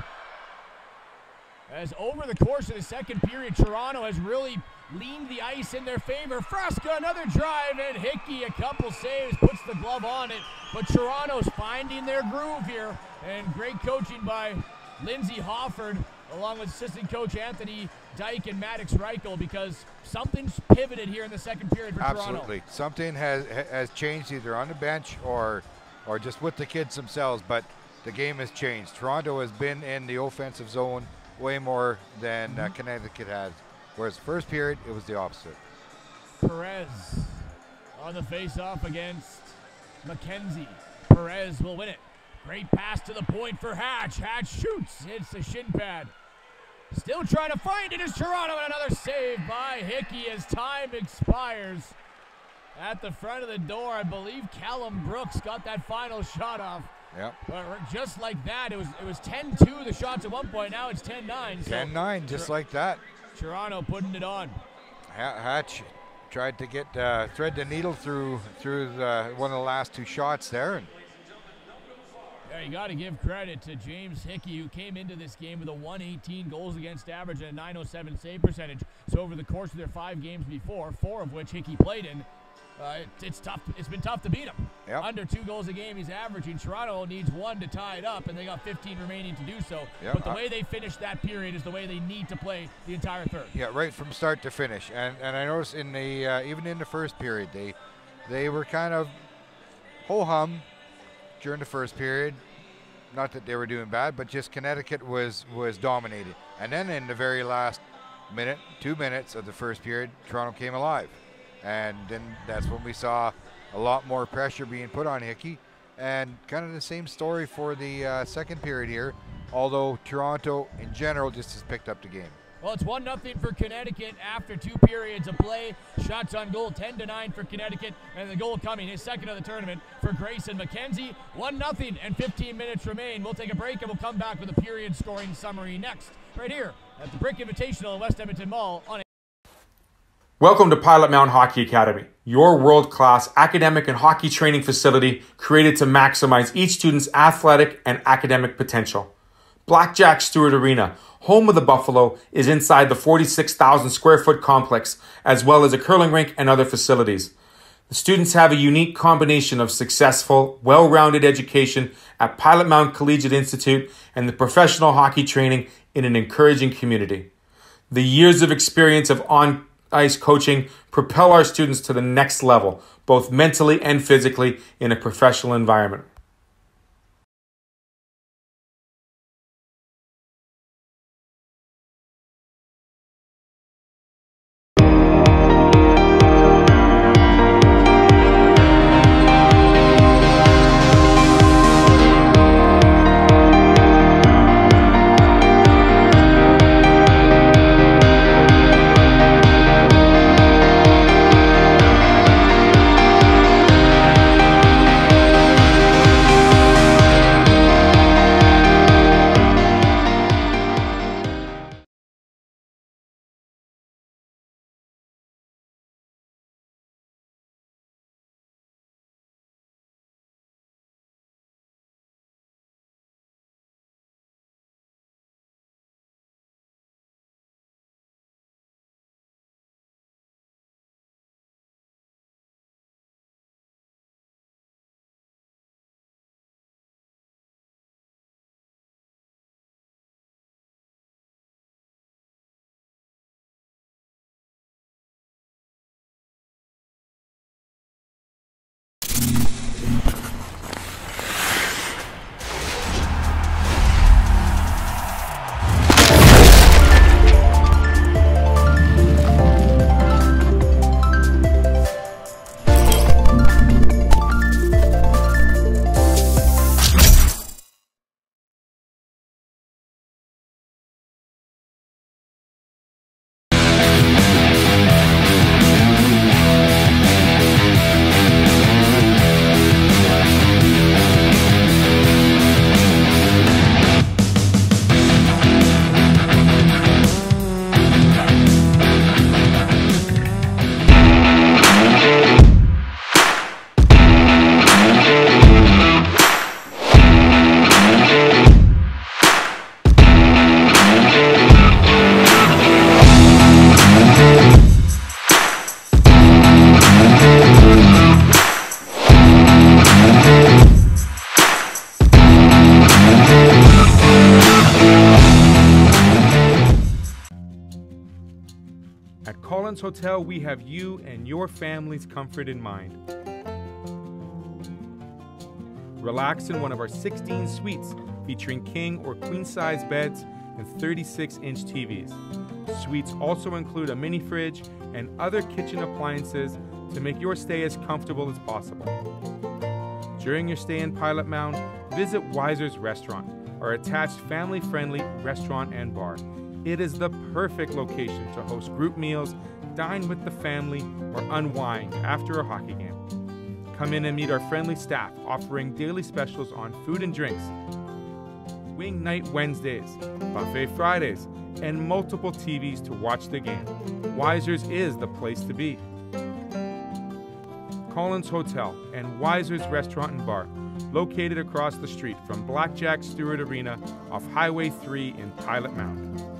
As over the course of the second period, Toronto has really leaned the ice in their favor. Frasca, another drive, and Hickey, a couple saves, puts the glove on it. But Toronto's finding their groove here, and great coaching by Lindsey Hofford, along with assistant coach Anthony Dyke and Maddox Reichel, because something's pivoted here in the second period for Toronto. Absolutely. Something has has changed either on the bench or or just with the kids themselves, but the game has changed. Toronto has been in the offensive zone way more than uh, Connecticut has. Whereas first period, it was the opposite. Perez on the face-off against McKenzie. Perez will win it. Great pass to the point for Hatch. Hatch shoots. Hits the shin pad. Still trying to find it is Toronto and another save by Hickey as time expires. At the front of the door, I believe Callum Brooks got that final shot off. Yep. But just like that, it was it was 10-2 the shots at one point. Now it's 10-9. So 10-9, just like that. Toronto putting it on. Hatch tried to get uh, thread the needle through through the, one of the last two shots there, and Yeah, you got to give credit to James Hickey, who came into this game with a 118 goals against average and a 907 save percentage. So over the course of their five games before, four of which Hickey played in, uh, it, it's tough. It's been tough to beat him. Yep. Under two goals a game, he's averaging. Toronto needs one to tie it up, and they got 15 remaining to do so. Yep, But the way they finished that period is the way they need to play the entire third. yeah, right from start to finish. And and I noticed in the uh, even in the first period, they they were kind of ho hum during the first period. Not that they were doing bad, but just Connecticut was was dominated. And then in the very last minute, two minutes of the first period, Toronto came alive, and then that's when we saw a lot more pressure being put on Hickey. And kind of the same story for the uh, second period here, although Toronto in general just has picked up the game. Well, it's one nothing for Connecticut after two periods of play. Shots on goal, 10 to 9 for Connecticut, and the goal coming, his second of the tournament for Grayson McKenzie. One nothing, and 15 minutes remain. We'll take a break and we'll come back with a period scoring summary next, right here at the Brick Invitational in West Edmonton Mall on. Welcome to Pilot Mound Hockey Academy, your world class academic and hockey training facility created to maximize each student's athletic and academic potential. Blackjack Stewart Arena, home of the Buffalo, is inside the 46,000 square foot complex, as well as a curling rink and other facilities. The students have a unique combination of successful, well rounded education at Pilot Mound Collegiate Institute and the professional hockey training in an encouraging community. The years of experience of on ice coaching propel our students to the next level, both mentally and physically, in a professional environment. Collins Hotel, we have you and your family's comfort in mind. Relax in one of our 16 suites featuring king or queen size beds and 36 inch TVs. Suites also include a mini fridge and other kitchen appliances to make your stay as comfortable as possible. During your stay in Pilot Mound, visit Wiser's Restaurant, our attached family friendly restaurant and bar. It is the perfect location to host group meals, dine with the family, or unwind after a hockey game. Come in and meet our friendly staff offering daily specials on food and drinks, Wing Night Wednesdays, Buffet Fridays, and multiple TVs to watch the game. Wiser's is the place to be. Collins Hotel and Wiser's Restaurant and Bar, located across the street from Blackjack Stewart Arena off Highway 3 in Pilot Mound.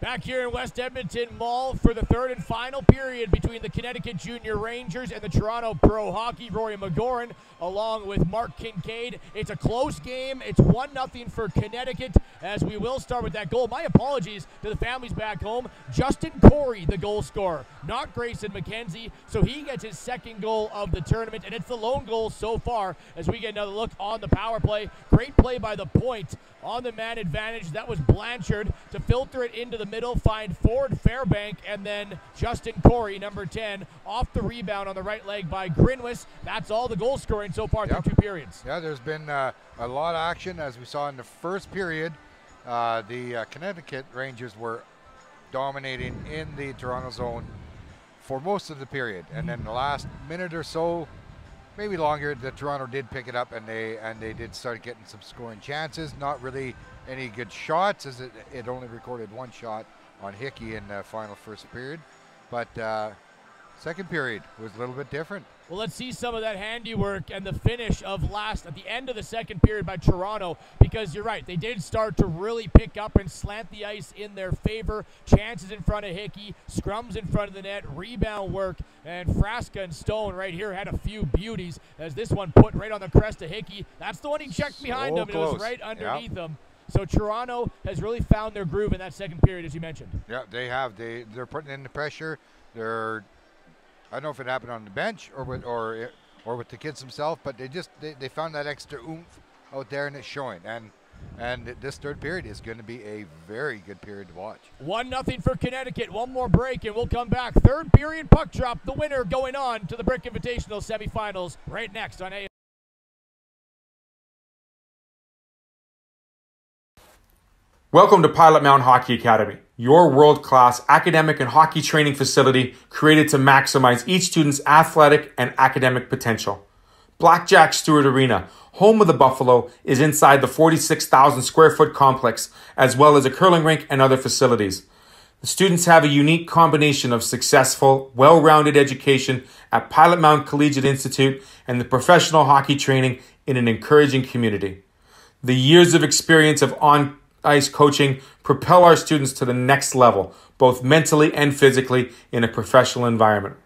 Back here in West Edmonton Mall for the third and final period between the Connecticut Junior Rangers and the Toronto Pro Hockey. Rory McGoran along with Mark Kincaid. It's a close game. It's 1 0 for Connecticut as we will start with that goal. My apologies to the families back home. Justin Corey, the goal scorer, not Grayson McKenzie. So he gets his second goal of the tournament, and it's the lone goal so far as we get another look on the power play. Great play by the point on the man advantage. That was Blanchard to filter it into the middle, find Ford Fairbank, and then Justin Corey, number 10, off the rebound on the right leg by Grinwis. That's all the goal scoring so far Yep. through two periods. Yeah, there's been uh, a lot of action as we saw in the first period. Uh, the uh, Connecticut Rangers were dominating in the Toronto zone for most of the period, and then the last minute or so, maybe longer. The Toronto did pick it up, and they and they did start getting some scoring chances. Not really any good shots, as it it only recorded one shot on Hickey in the final first period, but uh, second period was a little bit different. Well, let's see some of that handiwork and the finish of last at the end of the second period by Toronto because you're right. They did start to really pick up and slant the ice in their favor. Chances in front of Hickey, scrums in front of the net, rebound work, and Frasca and Stone right here had a few beauties as this one put right on the crest of Hickey. That's the one he checked behind So him. and It was right underneath Yep. him. So Toronto has really found their groove in that second period, as you mentioned. Yeah, they have. They they're putting in the pressure. They're I don't know if it happened on the bench or with or or with the kids themselves, but they just they, they found that extra oomph out there and it's showing. And and this third period is going to be a very good period to watch. One nothing for Connecticut. One more break, and we'll come back. Third period puck drop. The winner going on to the Brick Invitational semifinals right next on A. Welcome to Pilot Mound Hockey Academy, your world class academic and hockey training facility created to maximize each student's athletic and academic potential. Blackjack Stewart Arena, home of the Buffalo, is inside the 46,000 square foot complex, as well as a curling rink and other facilities. The students have a unique combination of successful, well rounded education at Pilot Mound Collegiate Institute and the professional hockey training in an encouraging community. The years of experience of on ice coaching propel our students to the next level, both mentally and physically, in a professional environment.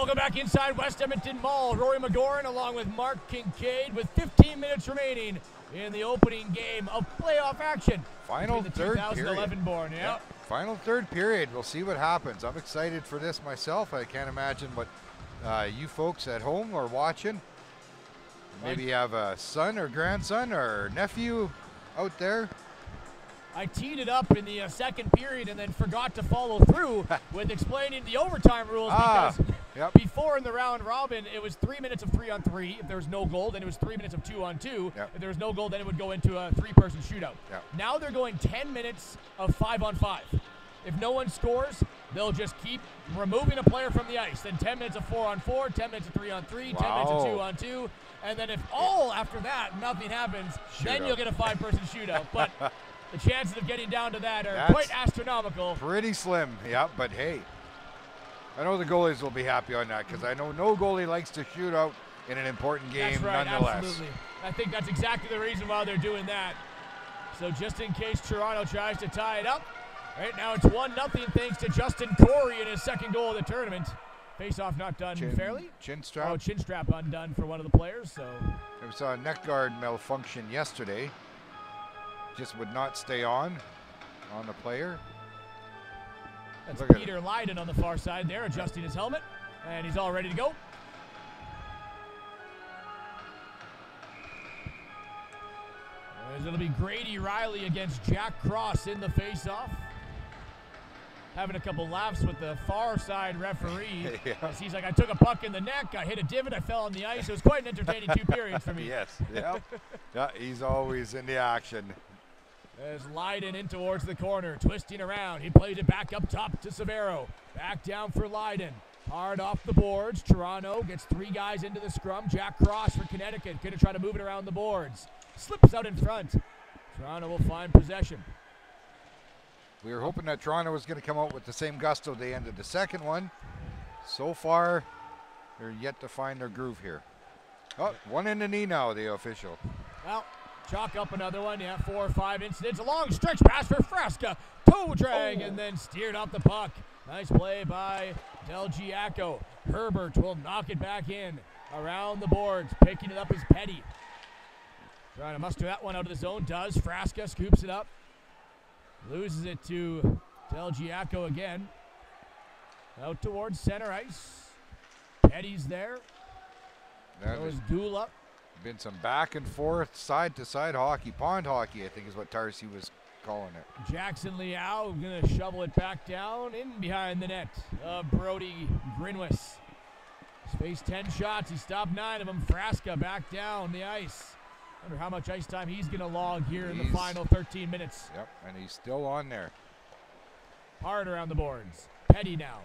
Welcome back inside West Edmonton Mall. Rory McGoran along with Mark Kincaid with 15 minutes remaining in the opening game of playoff action. Final the third 2011 period. born. Yeah. Final third period. We'll see what happens. I'm excited for this myself. I can't imagine what uh, you folks at home are watching. Maybe you have a son or grandson or nephew out there. I teed it up in the uh, second period and then forgot to follow through with explaining the overtime rules Ah, because yep. before in the round robin it was three minutes of three on three. If there was no goal, then it was three minutes of two on two. Yep. If there was no goal, then it would go into a three-person shootout. Yep. Now they're going 10 minutes of five on five. If no one scores, they'll just keep removing a player from the ice. Then 10 minutes of four on four, 10 minutes of three on three, 10 minutes of two on two. And then if all after that nothing happens, then you'll get a five-person shootout. But the chances of getting down to that are That's- quite astronomical. Pretty slim, yeah, but hey, I know the goalies will be happy on that because I know no goalie likes to shoot out in an important game That's right, nonetheless. absolutely. I think that's exactly the reason why they're doing that. So just in case Toronto tries to tie it up, right now it's one nothing thanks to Justin Corey in his second goal of the tournament. Face-off not done Chin, fairly. chin strap. Oh, chin strap undone for one of the players. So we saw a neck guard malfunction yesterday. Just would not stay on on the player. That's Look Peter Leiden on the far side there, adjusting his helmet, and he's all ready to go. As it'll be Grady Riley against Jack Cross in the face-off. Having a couple laughs with the far side referee. Yeah. He's like, I took a puck in the neck, I hit a divot, I fell on the ice. It was quite an entertaining two periods for me. Yes. Yep. yeah, he's always in the action. As Leiden in towards the corner, twisting around. He plays it back up top to Severo. Back down for Leiden. Hard off the boards. Toronto gets three guys into the scrum. Jack Cross for Connecticut. Going to try to move it around the boards. Slips out in front. Toronto will find possession. We were hoping that Toronto was going to come out with the same gusto they ended the second one. So far, they're yet to find their groove here. Oh, one in the knee now, the official. Well, chalk up another one. Yeah, four or five incidents. A long stretch pass for Frasca. Toe drag Oh. and then steered off the puck. Nice play by Del Giaco. Herbert will knock it back in around the boards. Picking it up is Petty. Trying to muster that one out of the zone. Does. Frasca scoops it up. Loses it to Del Giaco again. Out towards center ice. Petty's there. Is There's Gula. Been some back and forth, side to side hockey, pond hockey, I think is what Tarsi was calling it. Jackson Liao gonna shovel it back down in behind the net. Uh, Brody Grinwis. He's faced 10 shots. He stopped nine of them. Frasca back down the ice. Wonder how much ice time he's gonna log here in the final 13 minutes. Yep, and he's still on there. Hard around the boards. Petty now.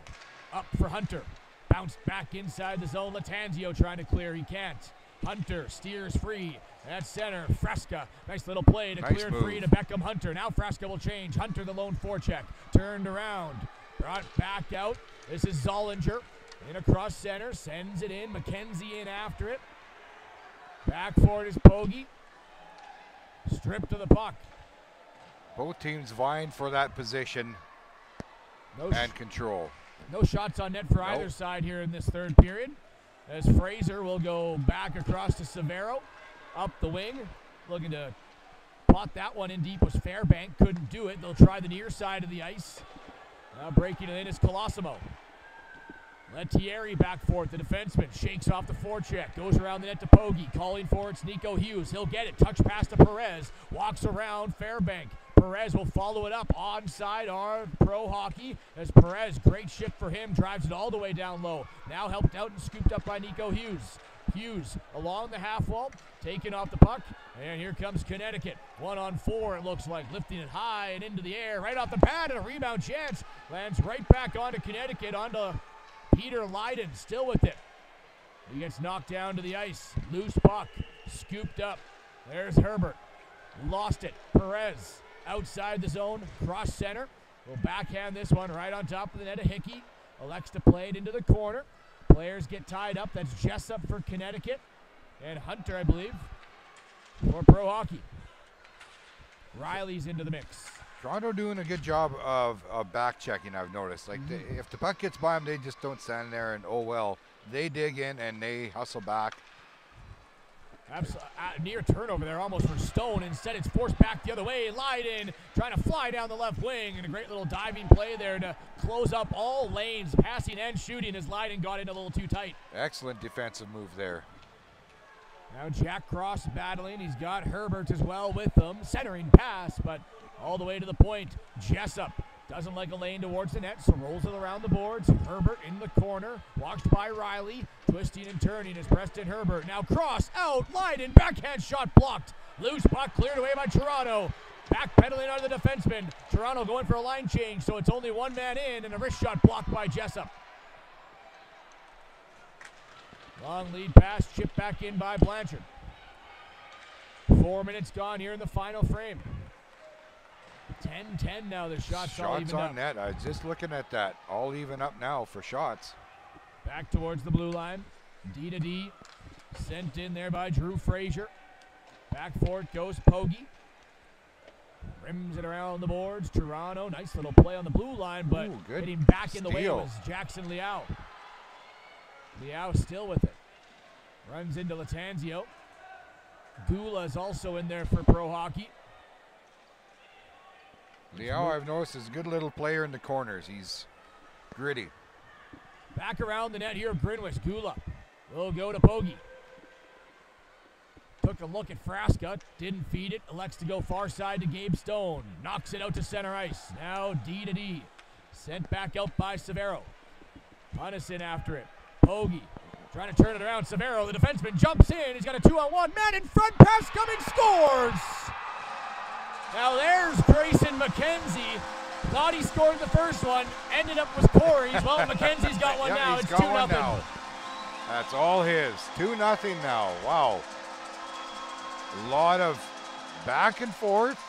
Up for Hunter. Bounced back inside the zone. Latanzio trying to clear. He can't. Hunter steers free. At center, Frasca. Nice little play to Nice clear it free to. Beckham Hunter. Now Frasca will change. Hunter the lone forecheck. Turned around. Brought back out. This is Zollinger. In across center. Sends it in. McKenzie in after it. Back for it is Pogge. Stripped to the puck. Both teams vying for that position No and control. No shots on net for either side here in this third period. As Fraser will go back across to Severo, up the wing, looking to pot that one in deep was Fairbank. Couldn't do it. They'll try the near side of the ice. Now breaking it in is Colosimo. Lettieri back forth. The defenseman shakes off the forecheck. Goes around the net to Pogge, Calling for it's Nico Hughes. He'll get it. Touch pass to Perez. Walks around Fairbank. Perez will follow it up. Onside our pro hockey. As Perez, great shift for him. Drives it all the way down low. Now helped out and scooped up by Nico Hughes. Hughes along the half wall, taking off the puck. And here comes Connecticut. One on four, it looks like. Lifting it high and into the air. Right off the pad and a rebound chance. Lands right back onto Connecticut, onto Peter Leiden still with it. He gets knocked down to the ice. Loose puck. Scooped up. There's Herbert. Lost it. Perez outside the zone. Cross center. Will backhand this one right on top of the net of Hickey. Elects to play it into the corner. Players get tied up. That's Jessup for Connecticut. And Hunter, I believe, for pro hockey. Riley's into the mix. Toronto doing a good job of, of back checking. I've noticed. Like they, if the puck gets by them, they just don't stand there and oh well. They dig in and they hustle back. Uh, near turnover there almost for Stone. Instead, it's forced back the other way. Leiden trying to fly down the left wing. And a great little diving play there to close up all lanes, passing and shooting as Leiden got in a little too tight. Excellent defensive move there. Now Jack Cross battling. He's got Herbert as well with them. Centering pass, but all the way to the point. Jessup doesn't like a lane towards the net, so rolls it around the boards. Herbert in the corner, watched by Riley. Twisting and turning is Preston Herbert. Now cross out, Leiden, backhand shot blocked. Loose puck cleared away by Toronto. Backpedaling of the defenseman. Toronto going for a line change, so it's only one man in, and a wrist shot blocked by Jessup. Long lead pass, chipped back in by Blanchard. Four minutes gone here in the final frame. 10-10 now. The shots, all Shots even on up. net. I was just looking at that. All even up now for shots. Back towards the blue line. D to D. Sent in there by Drew Frazier. Back for it goes Pogge. Rims it around the boards. Toronto. Nice little play on the blue line, but Ooh, hitting back in the way steal. was Jackson Liao. Liao still with it. Runs into Latanzio. Gula is also in there for pro hockey. Liao, I've noticed, is a good little player in the corners. He's gritty. Back around the net here, Grinwis. Gula will go to Pogge. Took a look at Frasca, didn't feed it, elects to go far side to Gabe Stone. Knocks it out to center ice. Now D to D. Sent back out by Severo. Punnison after it. Pogge trying to turn it around. Severo, the defenseman, jumps in. He's got a two on one. Man in front, pass coming, scores! Now there's Grayson McKenzie Thought he scored the first one. Ended up with Corey's. Well, McKenzie's got one Yeah, now. It's 2 one nothing. now. That's all his. 2 nothing now. Wow. A lot of back and forth.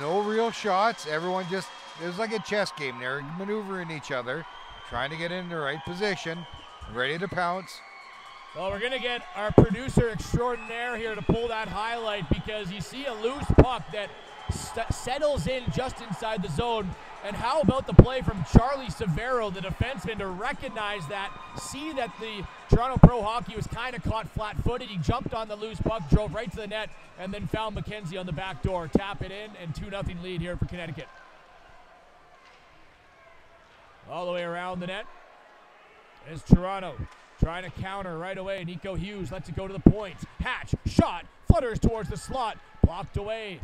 No real shots. Everyone just, it was like a chess game. They're maneuvering each other, trying to get in the right position, ready to pounce. Well, we're going to get our producer extraordinaire here to pull that highlight because you see a loose puck that settles in just inside the zone. And how about the play from Charlie Severo, the defenseman, to recognize that, see that the Toronto Pro Hockey was kind of caught flat footed. He jumped on the loose puck, drove right to the net, and then found McKenzie on the back door. Tap it in, and 2 0 lead here for Connecticut. All the way around the net is Toronto. Trying to counter right away. Nico Hughes lets it go to the point. Hatch, shot, flutters towards the slot, blocked away.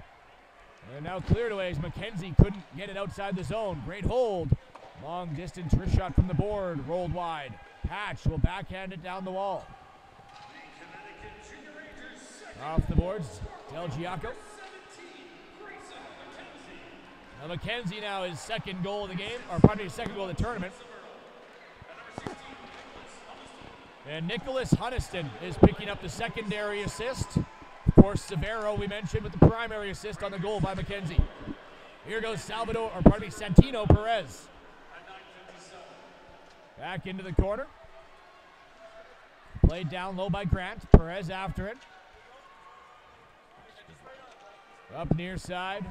And now cleared away as McKenzie couldn't get it outside the zone. Great hold. Long distance wrist shot from the board, rolled wide. Hatch will backhand it down the wall. Off the boards, Del Giaco. Now McKenzie now his second goal of the game, or his second goal of the tournament. And Nicholas Huniston is picking up the secondary assist. Of course, Severo, we mentioned, with the primary assist on the goal by McKenzie. Here goes Salvador, or pardon me, Santino Perez. Back into the corner. Played down low by Grant. Perez after it. Up near side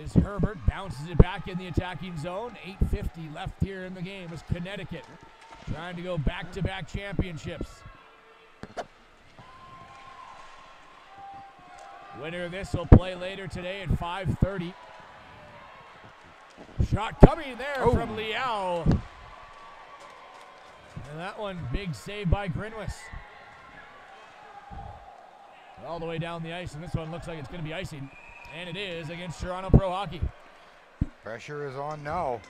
is Herbert. Bounces it back in the attacking zone. 8.50 left here in the game as Connecticut trying to go back to back championships. Winner of this will play later today at 5:30. Shot coming there Oh. from Liao. And that one, big save by Grinwis. All the way down the ice, and this one looks like it's going to be icing. And it is against Toronto Pro Hockey. Pressure is on now.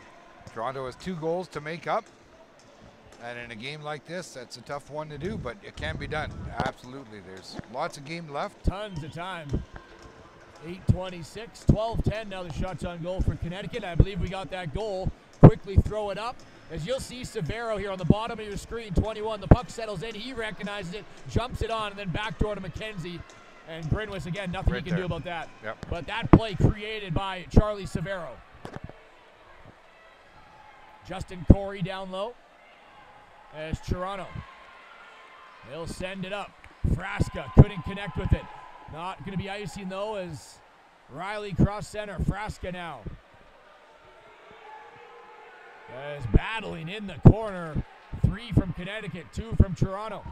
Toronto has two goals to make up. And in a game like this, that's a tough one to do, but it can be done. Absolutely. There's lots of game left. Tons of time. 826, 12-10 now the shots on goal for Connecticut. I believe we got that goal. Quickly throw it up. As you'll see Severo here on the bottom of your screen, 21. The puck settles in. He recognizes it, jumps it on, and then backdoor to McKenzie. And Grinwis, again, nothing Right he can do about that. Yep. But that play created by Charlie Severo. Justin Corey down low. As Toronto. They'll send it up. Frasca couldn't connect with it. Not going to be icing though as Riley cross center. Frasca now. Is battling in the corner. Three from Connecticut, two from Toronto.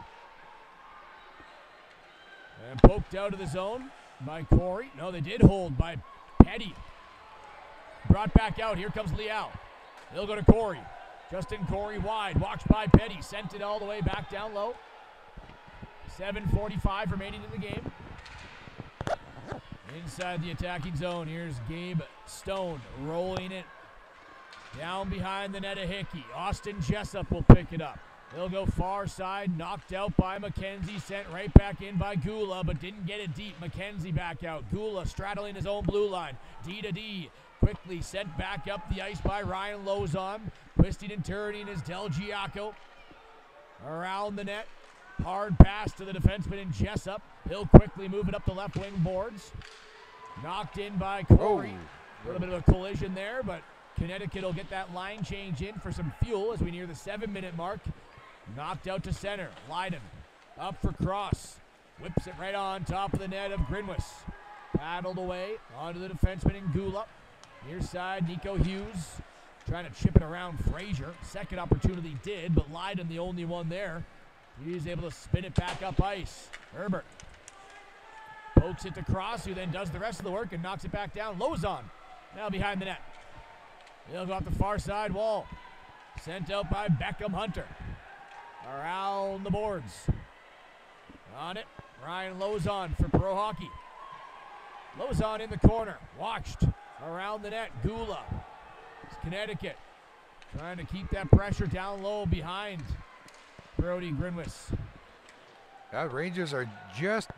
And poked out of the zone by Corey. No, they did hold by Petty. Brought back out. Here comes Liao. They'll go to Corey. Justin Corey wide. Watched by Petty. Sent it all the way back down low. 7.45 remaining in the game. Inside the attacking zone. Here's Gabe Stone rolling it down behind the net of Hickey. Austin Jessup will pick it up. He'll go far side, knocked out by McKenzie, sent right back in by Gula, but didn't get it deep. McKenzie back out. Gula straddling his own blue line. D to D. Quickly sent back up the ice by Ryan Lozon. Twisting and turning is Del Giaco. Around the net. Hard pass to the defenseman in Jessup. He'll quickly move it up the left wing boards. Knocked in by Corey. Oh. A little bit of a collision there, but Connecticut will get that line change in for some fuel as we near the seven minute mark. Knocked out to center. Leiden up for cross. Whips it right on top of the net of Grinwis. Paddled away onto the defenseman in Gula. Near side, Nico Hughes trying to chip it around Frazier. Second opportunity did, but Leiden the only one there. He's able to spin it back up ice. Herbert pokes it to Cross, who then does the rest of the work and knocks it back down. Lozon now behind the net. He'll go off the far side wall. Sent out by Beckham Hunter. Around the boards. On it, Ryan Lozon for Pro Hockey. Lozon in the corner. Watched around the net. Gula. It's Connecticut. Trying to keep that pressure down low behind Brody Grinwis. Yeah, Rangers are just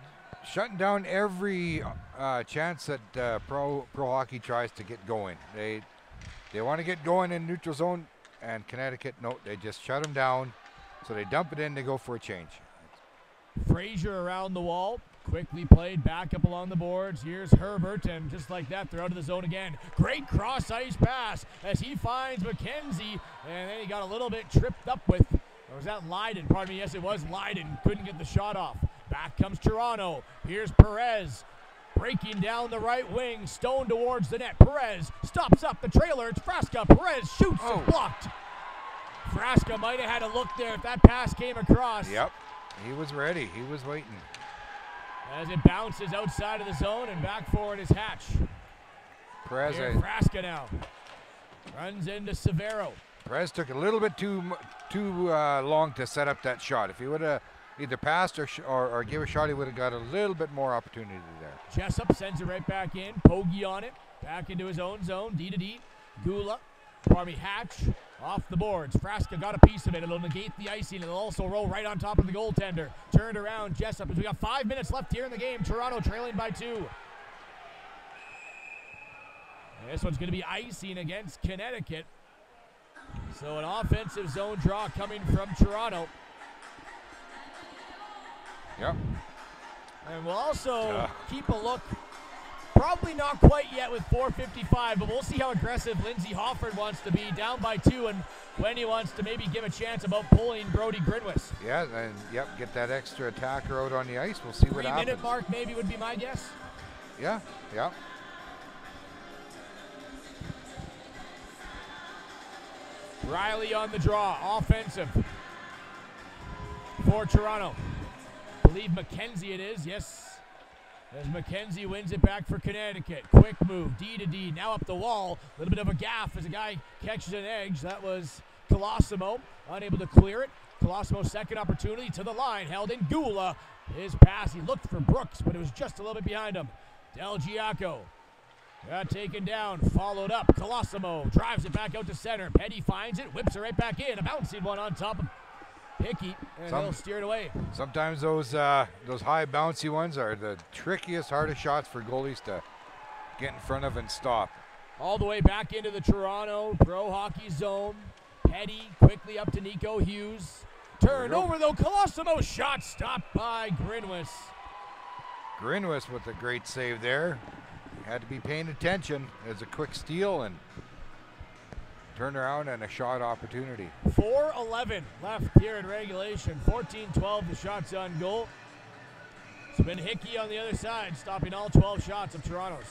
shutting down every uh, chance that uh, pro pro hockey tries to get going. They They want to get going in neutral zone, and Connecticut, no, they just shut them down. So they dump it in, they go for a change. Frazier around the wall. Quickly played back up along the boards. Here's Herbert, and just like that, they're out of the zone again. Great cross ice pass as he finds McKenzie, and then he got a little bit tripped up with. Or was that Leiden? Pardon me. Yes, it was Leiden. Couldn't get the shot off. Back comes Toronto. Here's Perez. Breaking down the right wing, Stone towards the net. Perez stops up the trailer. It's Frasca. Perez shoots, Oh. blocked. Frasca might have had a look there if that pass came across. Yep. He was ready. He was waiting. As it bounces outside of the zone and back forward is Hatch. Perez, Frasca now. Runs into Severo. Perez took a little bit too too uh, long to set up that shot. If he would have either passed or, sh- or or give a shot, he would have got a little bit more opportunity there. Jessup sends it right back in. Pogge on it. Back into his own zone. D to D. Gula. Pardon me, Hatch. Off the boards. Frasca got a piece of it. It'll negate the icing. It'll also roll right on top of the goaltender. Turned around. Jessup. As we got five minutes left here in the game. Toronto trailing by two. And this one's going to be icing against Connecticut. So an offensive zone draw coming from Toronto. Yep. And we'll also Yeah. keep a look. Probably not quite yet with 4:55, but we'll see how aggressive Lindsey Hofford wants to be, down by two, and when he wants to maybe give a chance about pulling Brody Grinwis. Yeah, and yep, get that extra attacker out on the ice. We'll see what happens. Three minute mark maybe would be my guess. Yeah, yeah. Riley on the draw, offensive for Toronto. Believe McKenzie it is, yes. As McKenzie wins it back for Connecticut. Quick move, D to D, now up the wall. A little bit of a gaff as a guy catches an edge. That was Colosimo, unable to clear it. Colosimo's second opportunity to the line, held in Gula. His pass, he looked for Brooks, but it was just a little bit behind him. Del Giaco Got taken down, followed up. Colosimo drives it back out to center. Petty finds it, whips it right back in. A bouncing one on top of Hickey, and Some- he'll steer it away. Sometimes those uh, those high bouncy ones are the trickiest, hardest shots for goalies to get in front of and stop. All the way back into the Toronto pro hockey zone. Petty quickly up to Nico Hughes. Turned go. over though. Colosimo shot stopped by Grinwis. Grinwis with a great save there. Had to be paying attention. There's a quick steal and turn around and a shot opportunity. 4-11 left here in regulation. 14-12 the shots on goal. It's been Hickey on the other side, stopping all 12 shots of Toronto's.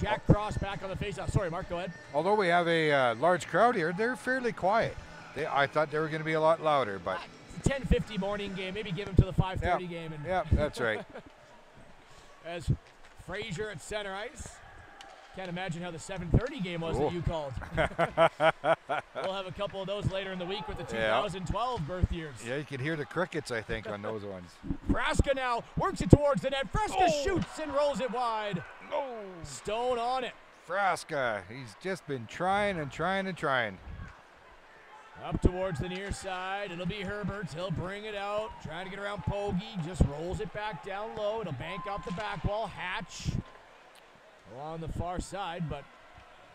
Jack Cross back on the faceoff. Sorry, Mark, go ahead. Although we have a uh, large crowd here, they're fairly quiet. They, I thought they were going to be a lot louder, but 10:50 morning game. Maybe give him to the 5:30 yeah, game. And yeah, that's right. as Frazier at center ice. Can't imagine how the 7:30 game was Cool. that you called. we'll have a couple of those later in the week with the Yeah. 2012 birth years. Yeah, you can hear the crickets, I think, on those ones. Frasca now works it towards the net. Frasca Oh. shoots and rolls it wide. No, Stone on it. Frasca, he's just been trying and trying and trying. Up towards the near side. It'll be Herbert. He'll bring it out. Trying to get around Pogge. Just rolls it back down low. It'll bank off the back wall. Hatch along the far side, but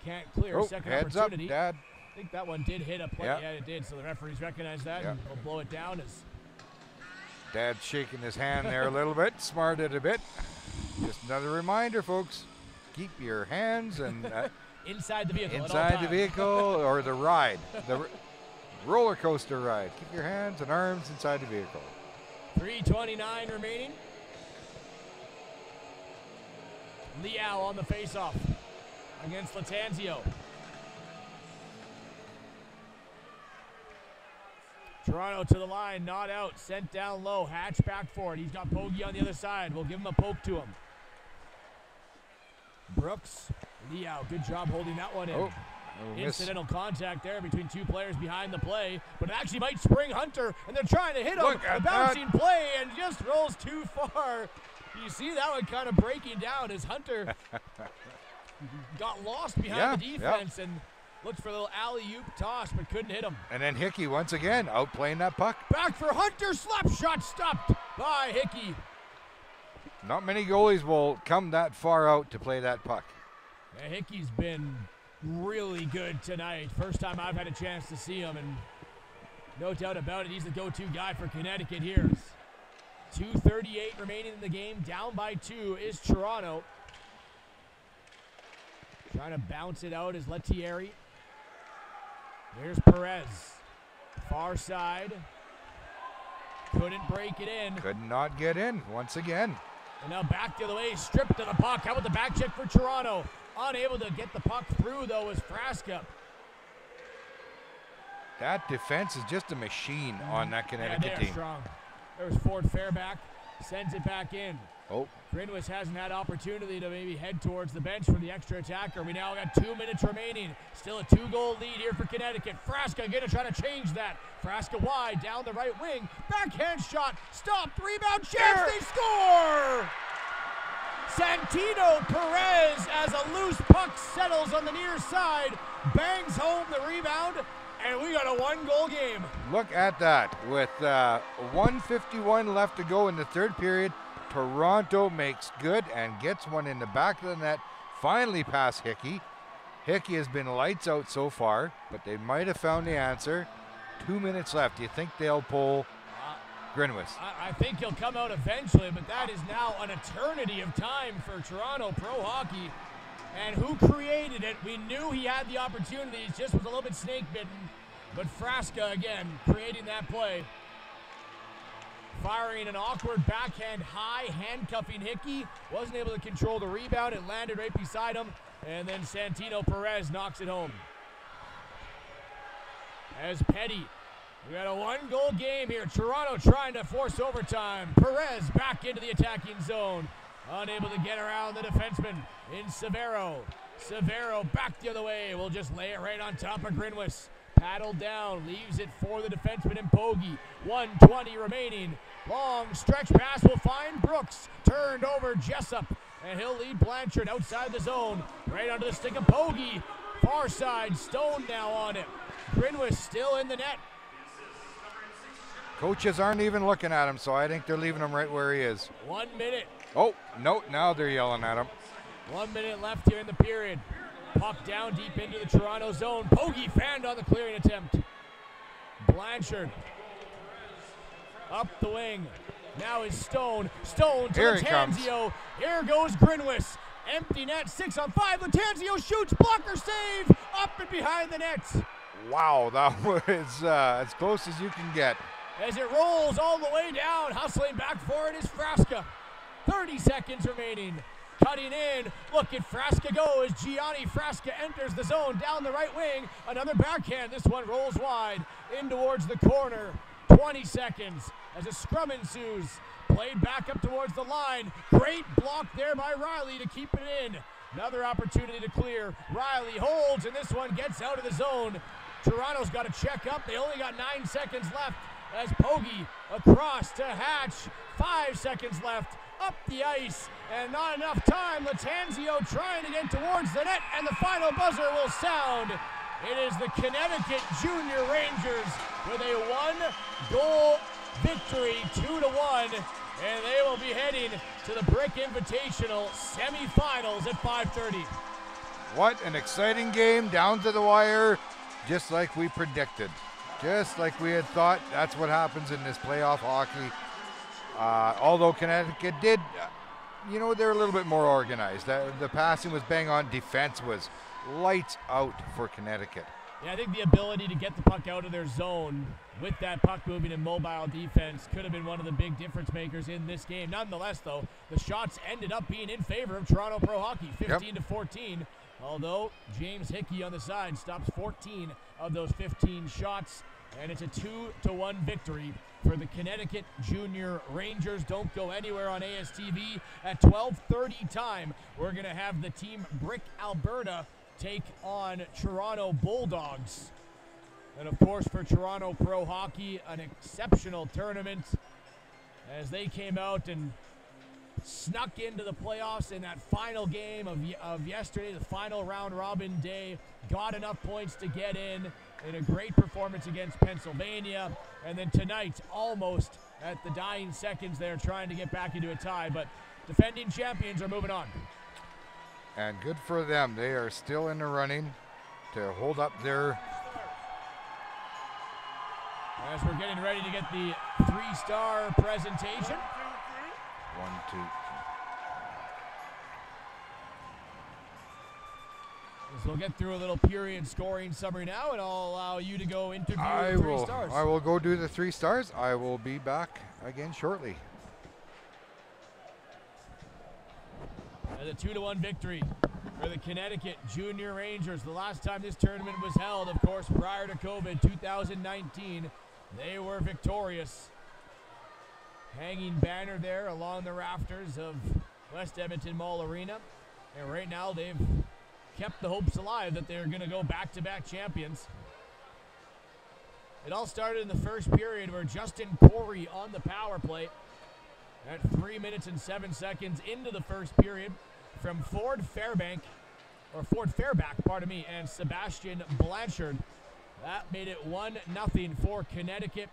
can't clear. Oh, Second heads up, opportunity. Dad. I think that one did hit a play. Yeah. Yeah, it did. So the referees recognize that Yeah. and will blow it down as Dad's shaking his hand there a little bit, smarted a bit. Just another reminder, folks. Keep your hands and uh, inside the vehicle. inside the vehicle or the ride, the roller coaster ride. Keep your hands and arms inside the vehicle. 329 remaining. Liao on the faceoff against Latanzio. Toronto to the line, not out, sent down low, Hatch back for it. He's got Pogge on the other side. We'll give him a poke to him. Brooks, Liao, good job holding that one in. Oh, oh, miss. Incidental contact there between two players behind the play, but it actually might spring Hunter, and they're trying to hit him. Look at bouncing play and just rolls too far. You see that one kind of breaking down as Hunter got lost behind Yeah, the defense and looked for a little alley oop toss, but couldn't hit him. And then Hickey once again outplaying that puck. Back for Hunter, slap shot stopped by Hickey. Not many goalies will come that far out to play that puck. Yeah, Hickey's been really good tonight. First time I've had a chance to see him, and no doubt about it, he's the go-to guy for Connecticut here. 2.38 remaining in the game. Down by two is Toronto. Trying to bounce it out is Lettieri. There's Perez. Far side. Couldn't break it in. Could not get in once again. And now back to the other way, stripped to the puck. How about the back check for Toronto? Unable to get the puck through, though, is Frasca. That defense is just a machine on that Yeah, Connecticut they're team. strong. There's Ford Fairback. Sends it back in. Oh, Grinwis hasn't had opportunity to maybe head towards the bench for the extra attacker. We now got two minutes remaining. Still a two-goal lead here for Connecticut. Frasca gonna try to change that. Frasca wide down the right wing. Backhand shot. Stopped. Rebound chance. There. They score. Santino Perez as a loose puck settles on the near side. Bangs home the rebound. And we got a one-goal game. look at that. With uh, 151 left to go in the third period, Toronto makes good and gets one in the back of the net. Finally past Hickey. Hickey has been lights out so far, but they might have found the answer. Two minutes left. Do you think they'll pull Grinwis? I, I think he'll come out eventually, but that is now an eternity of time for Toronto Pro Hockey. And who created it? We knew he had the opportunities, just was a little bit snake bitten. But Frasca again creating that play. Firing an awkward backhand high, handcuffing Hickey. Wasn't able to control the rebound. It landed right beside him. And then Santino Perez knocks it home. As Petty we got a one goal game here. Toronto trying to force overtime. Perez back into the attacking zone. Unable to get around the defenseman in Severo. Severo back the other way. We'll just lay it right on top of Grinwis. Paddled down, leaves it for the defenseman in Pogge. 120 remaining. Long stretch pass will find Brooks. Turned over Jessup. And he'll lead Blanchard outside the zone. Right under the stick of Pogge. Far side, Stone now on it. Grinwis still in the net. Coaches aren't even looking at him, so I think they're leaving him right where he is. One minute. Oh, no, now they're yelling at him. One minute left here in the period. Puck down deep into the Toronto zone. Pogge fanned on the clearing attempt. Blanchard up the wing. Now is Stone. Stone to Here he comes. Here goes Grinwis. Empty net, six on five. Latanzio shoots, blocker save, up and behind the net. Wow, that was uh, as close as you can get. As it rolls all the way down, hustling back for it is Frasca. 30 seconds remaining. Cutting in. Look at Frasca go as Gianni Frasca enters the zone down the right wing. Another backhand. This one rolls wide in towards the corner. 20 seconds as a scrum ensues. Played back up towards the line. Great block there by Riley to keep it in. Another opportunity to clear. Riley holds, and this one gets out of the zone. Toronto's got to check up. They only got nine seconds left as Pogge across to Hatch. Five seconds left. Up the ice, and not enough time. Latanzio trying to get towards the net, and the final buzzer will sound. It is the Connecticut Junior Rangers with a one-goal victory, two to one, and they will be heading to the Brick Invitational semifinals at 5:30. What an exciting game, down to the wire, just like we predicted. Just like we had thought, that's what happens in this playoff hockey. Uh, although Connecticut did, you know, they're a little bit more organized. The, the passing was bang on, defense was lights out for Connecticut. Yeah, I think the ability to get the puck out of their zone with that puck moving and mobile defense could have been one of the big difference makers in this game. Nonetheless, though, the shots ended up being in favor of Toronto Pro Hockey, 15 to 14. Although James Hickey on the side stops 14 of those 15 shots, and it's a two to one victory for the Connecticut Junior Rangers. Don't go anywhere on ASTV at 12:30 time. We're gonna have the team Brick Alberta take on Toronto Bulldogs. And of course, for Toronto Pro Hockey, an exceptional tournament as they came out and snuck into the playoffs in that final game of, of yesterday, the final round robin day. Got enough points to get in in a great performance against Pennsylvania. And then tonight, almost at the dying seconds, they're trying to get back into a tie. But defending champions are moving on. And good for them. They are still in the running to hold up their As we're getting ready to get the three-star presentation. one, two. So we'll get through a little period scoring summary now, and I'll allow you to go interview I the three will. stars. I will go do the three stars. I will be back again shortly. And a two to one victory for the Connecticut Junior Rangers. The last time this tournament was held, of course, prior to COVID, 2019, they were victorious. Hanging banner there along the rafters of West Edmonton Mall Arena. And right now they've kept the hopes alive that they're going to go back to back champions. It all started in the first period where Justin Corey on the power play at three minutes and seven seconds into the first period from Ford Fairbank, or Ford Fairback, pardon me, and Sebastian Blanchard. That made it 1 0 for Connecticut.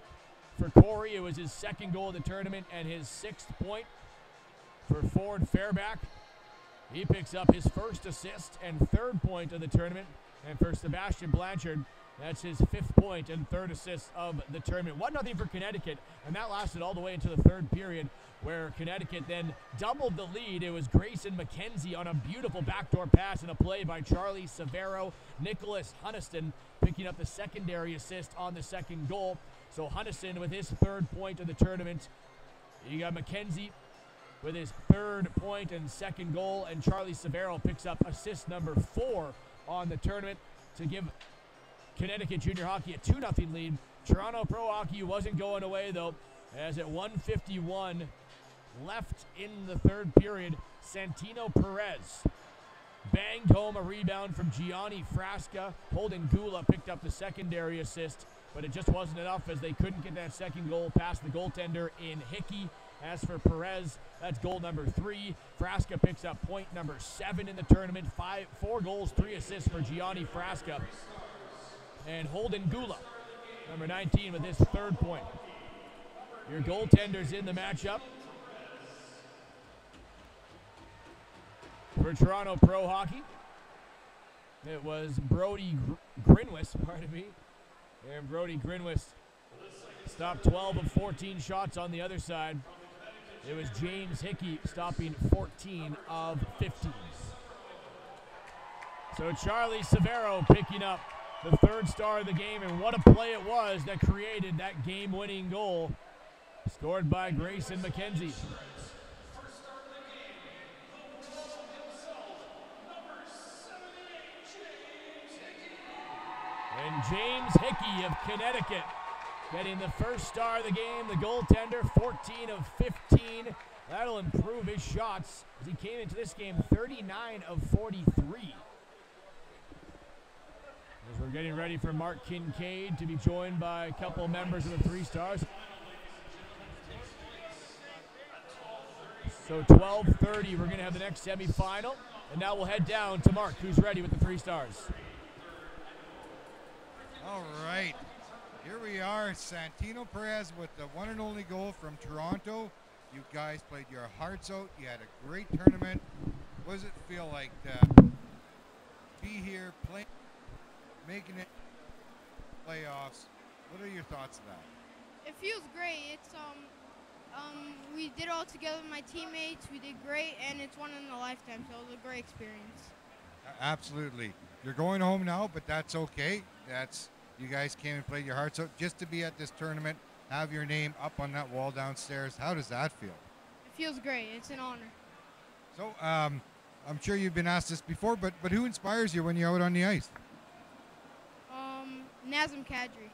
For Corey, it was his second goal of the tournament and his sixth point. For Ford Fairback, he picks up his first assist and third point of the tournament. And for Sebastian Blanchard, that's his fifth point and third assist of the tournament. 1 0 for Connecticut, and that lasted all the way into the third period, where Connecticut then doubled the lead. It was Grayson McKenzie on a beautiful backdoor pass and a play by Charlie Severo. Nicholas Hunniston picking up the secondary assist on the second goal. So Hunniston with his third point of the tournament. You got McKenzie with his third point and second goal, and Charlie Severo picks up assist number four on the tournament to give Connecticut Junior Hockey a 2 0 lead. Toronto Pro Hockey wasn't going away though, as at 151 left in the third period, Santino Perez banged home a rebound from Gianni Frasca. Holden Gula picked up the secondary assist, but it just wasn't enough as they couldn't get that second goal past the goaltender in Hickey. As for Perez, that's goal number three. Frasca picks up point number seven in the tournament. Five, four goals, three assists for Gianni Frasca. And Holden Gula, number 19, with his third point. Your goaltenders in the matchup. For Toronto Pro Hockey, it was Brody Gr- Grinwis, pardon me. And Brody Grinwis stopped 12 of 14 shots on the other side. It was James Hickey stopping 14 of 15. So Charlie Severo picking up the third star of the game, and what a play it was that created that game-winning goal, scored by Grayson McKenzie. And James Hickey of Connecticut getting the first star of the game, the goaltender, 14 of 15. That'll improve his shots as he came into this game 39 of 43. As we're getting ready for Mark Kincaid to be joined by a couple members of the Three Stars. So 12:30, we're going to have the next semifinal, and now we'll head down to Mark, who's ready with the Three Stars. All right. Here we are, Santino Perez with the one and only goal from Toronto. You guys played your hearts out. You had a great tournament. What does it feel like to be here, playing, making it playoffs? What are your thoughts of that? It feels great. It's um um we did all together with my teammates. We did great and it's one in a lifetime, so it was a great experience. Absolutely. You're going home now, but that's okay. That's you guys came and played your hearts out just to be at this tournament, have your name up on that wall downstairs. How does that feel? It feels great. It's an honor. So, um, I'm sure you've been asked this before, but but who inspires you when you're out on the ice? Um Nazem Kadri.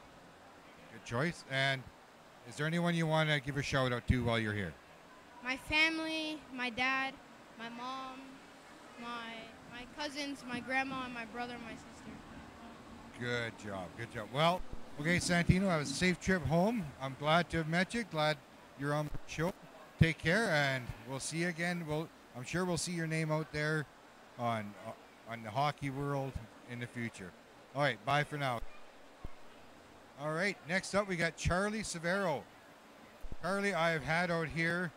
Good choice. And is there anyone you want to give a shout out to while you're here? My family, my dad, my mom, my my cousins, my grandma, and my brother and my sister. Good job. Good job. Well, okay, Santino, have a safe trip home. I'm glad to have met you. Glad you're on the show. Take care, and we'll see you again. We'll, I'm sure we'll see your name out there on uh, on the hockey world in the future. All right, bye for now. All right, next up we got Charlie Severo. Charlie, I've had out here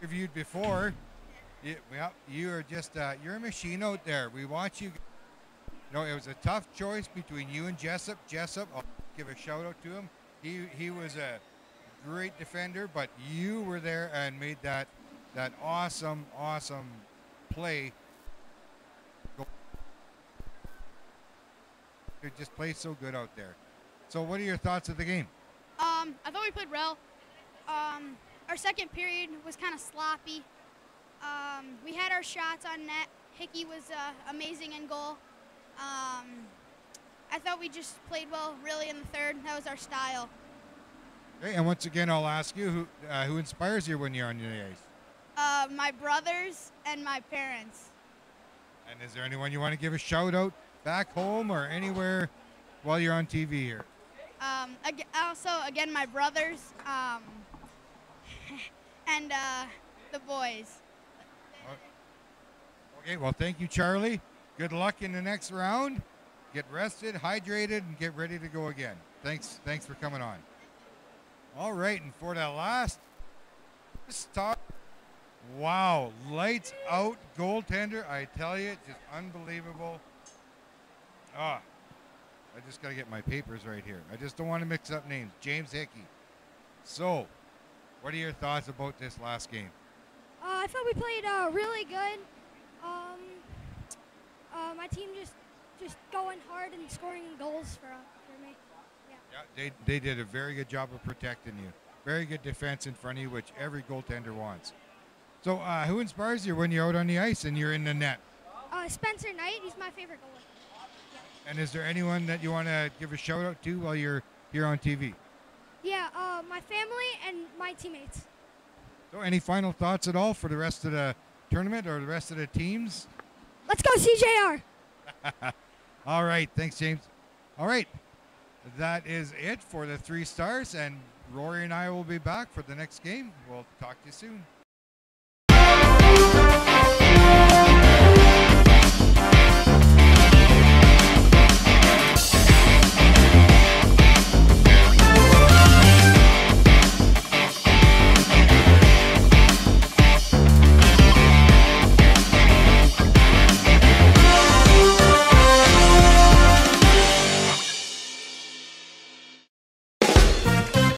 interviewed before. You, well, you are just uh, you're a machine out there. We watch you No, it was a tough choice between you and Jessup. Jessup, I'll give a shout out to him. He he was a great defender, but you were there and made that that awesome, awesome play. You just played so good out there. So, what are your thoughts of the game? Um, I thought we played well. Um, our second period was kind of sloppy. Um, we had our shots on net. Hickey was uh, amazing in goal. Um, I thought we just played well, really, in the third. That was our style. Okay, and once again, I'll ask you who uh, who inspires you when you're on the ice. Uh, my brothers and my parents. And is there anyone you want to give a shout out back home or anywhere while you're on TV here? Um, also, again, my brothers um, and uh, the boys. Okay, well, thank you, Charlie. Good luck in the next round. Get rested, hydrated, and get ready to go again. Thanks, thanks for coming on. All right, and for that last stop, wow, lights out goaltender. I tell you, just unbelievable. Ah, I just got to get my papers right here. I just don't want to mix up names. James Hickey. So, what are your thoughts about this last game? Uh, I thought we played uh, really good. Um, uh, my team just just going hard and scoring goals for, uh, for me. Yeah, they, they did a very good job of protecting you. Very good defense in front of you, which every goaltender wants. So, uh, who inspires you when you're out on the ice and you're in the net? Uh, Spencer Knight, he's my favorite goalie. And is there anyone that you want to give a shout out to while you're here on TV? Yeah, uh, my family and my teammates. So, any final thoughts at all for the rest of the tournament or the rest of the teams? Let's go CJR. All right, thanks, James. All right, that is it for the three stars, and Rory and I will be back for the next game. We'll talk to you soon.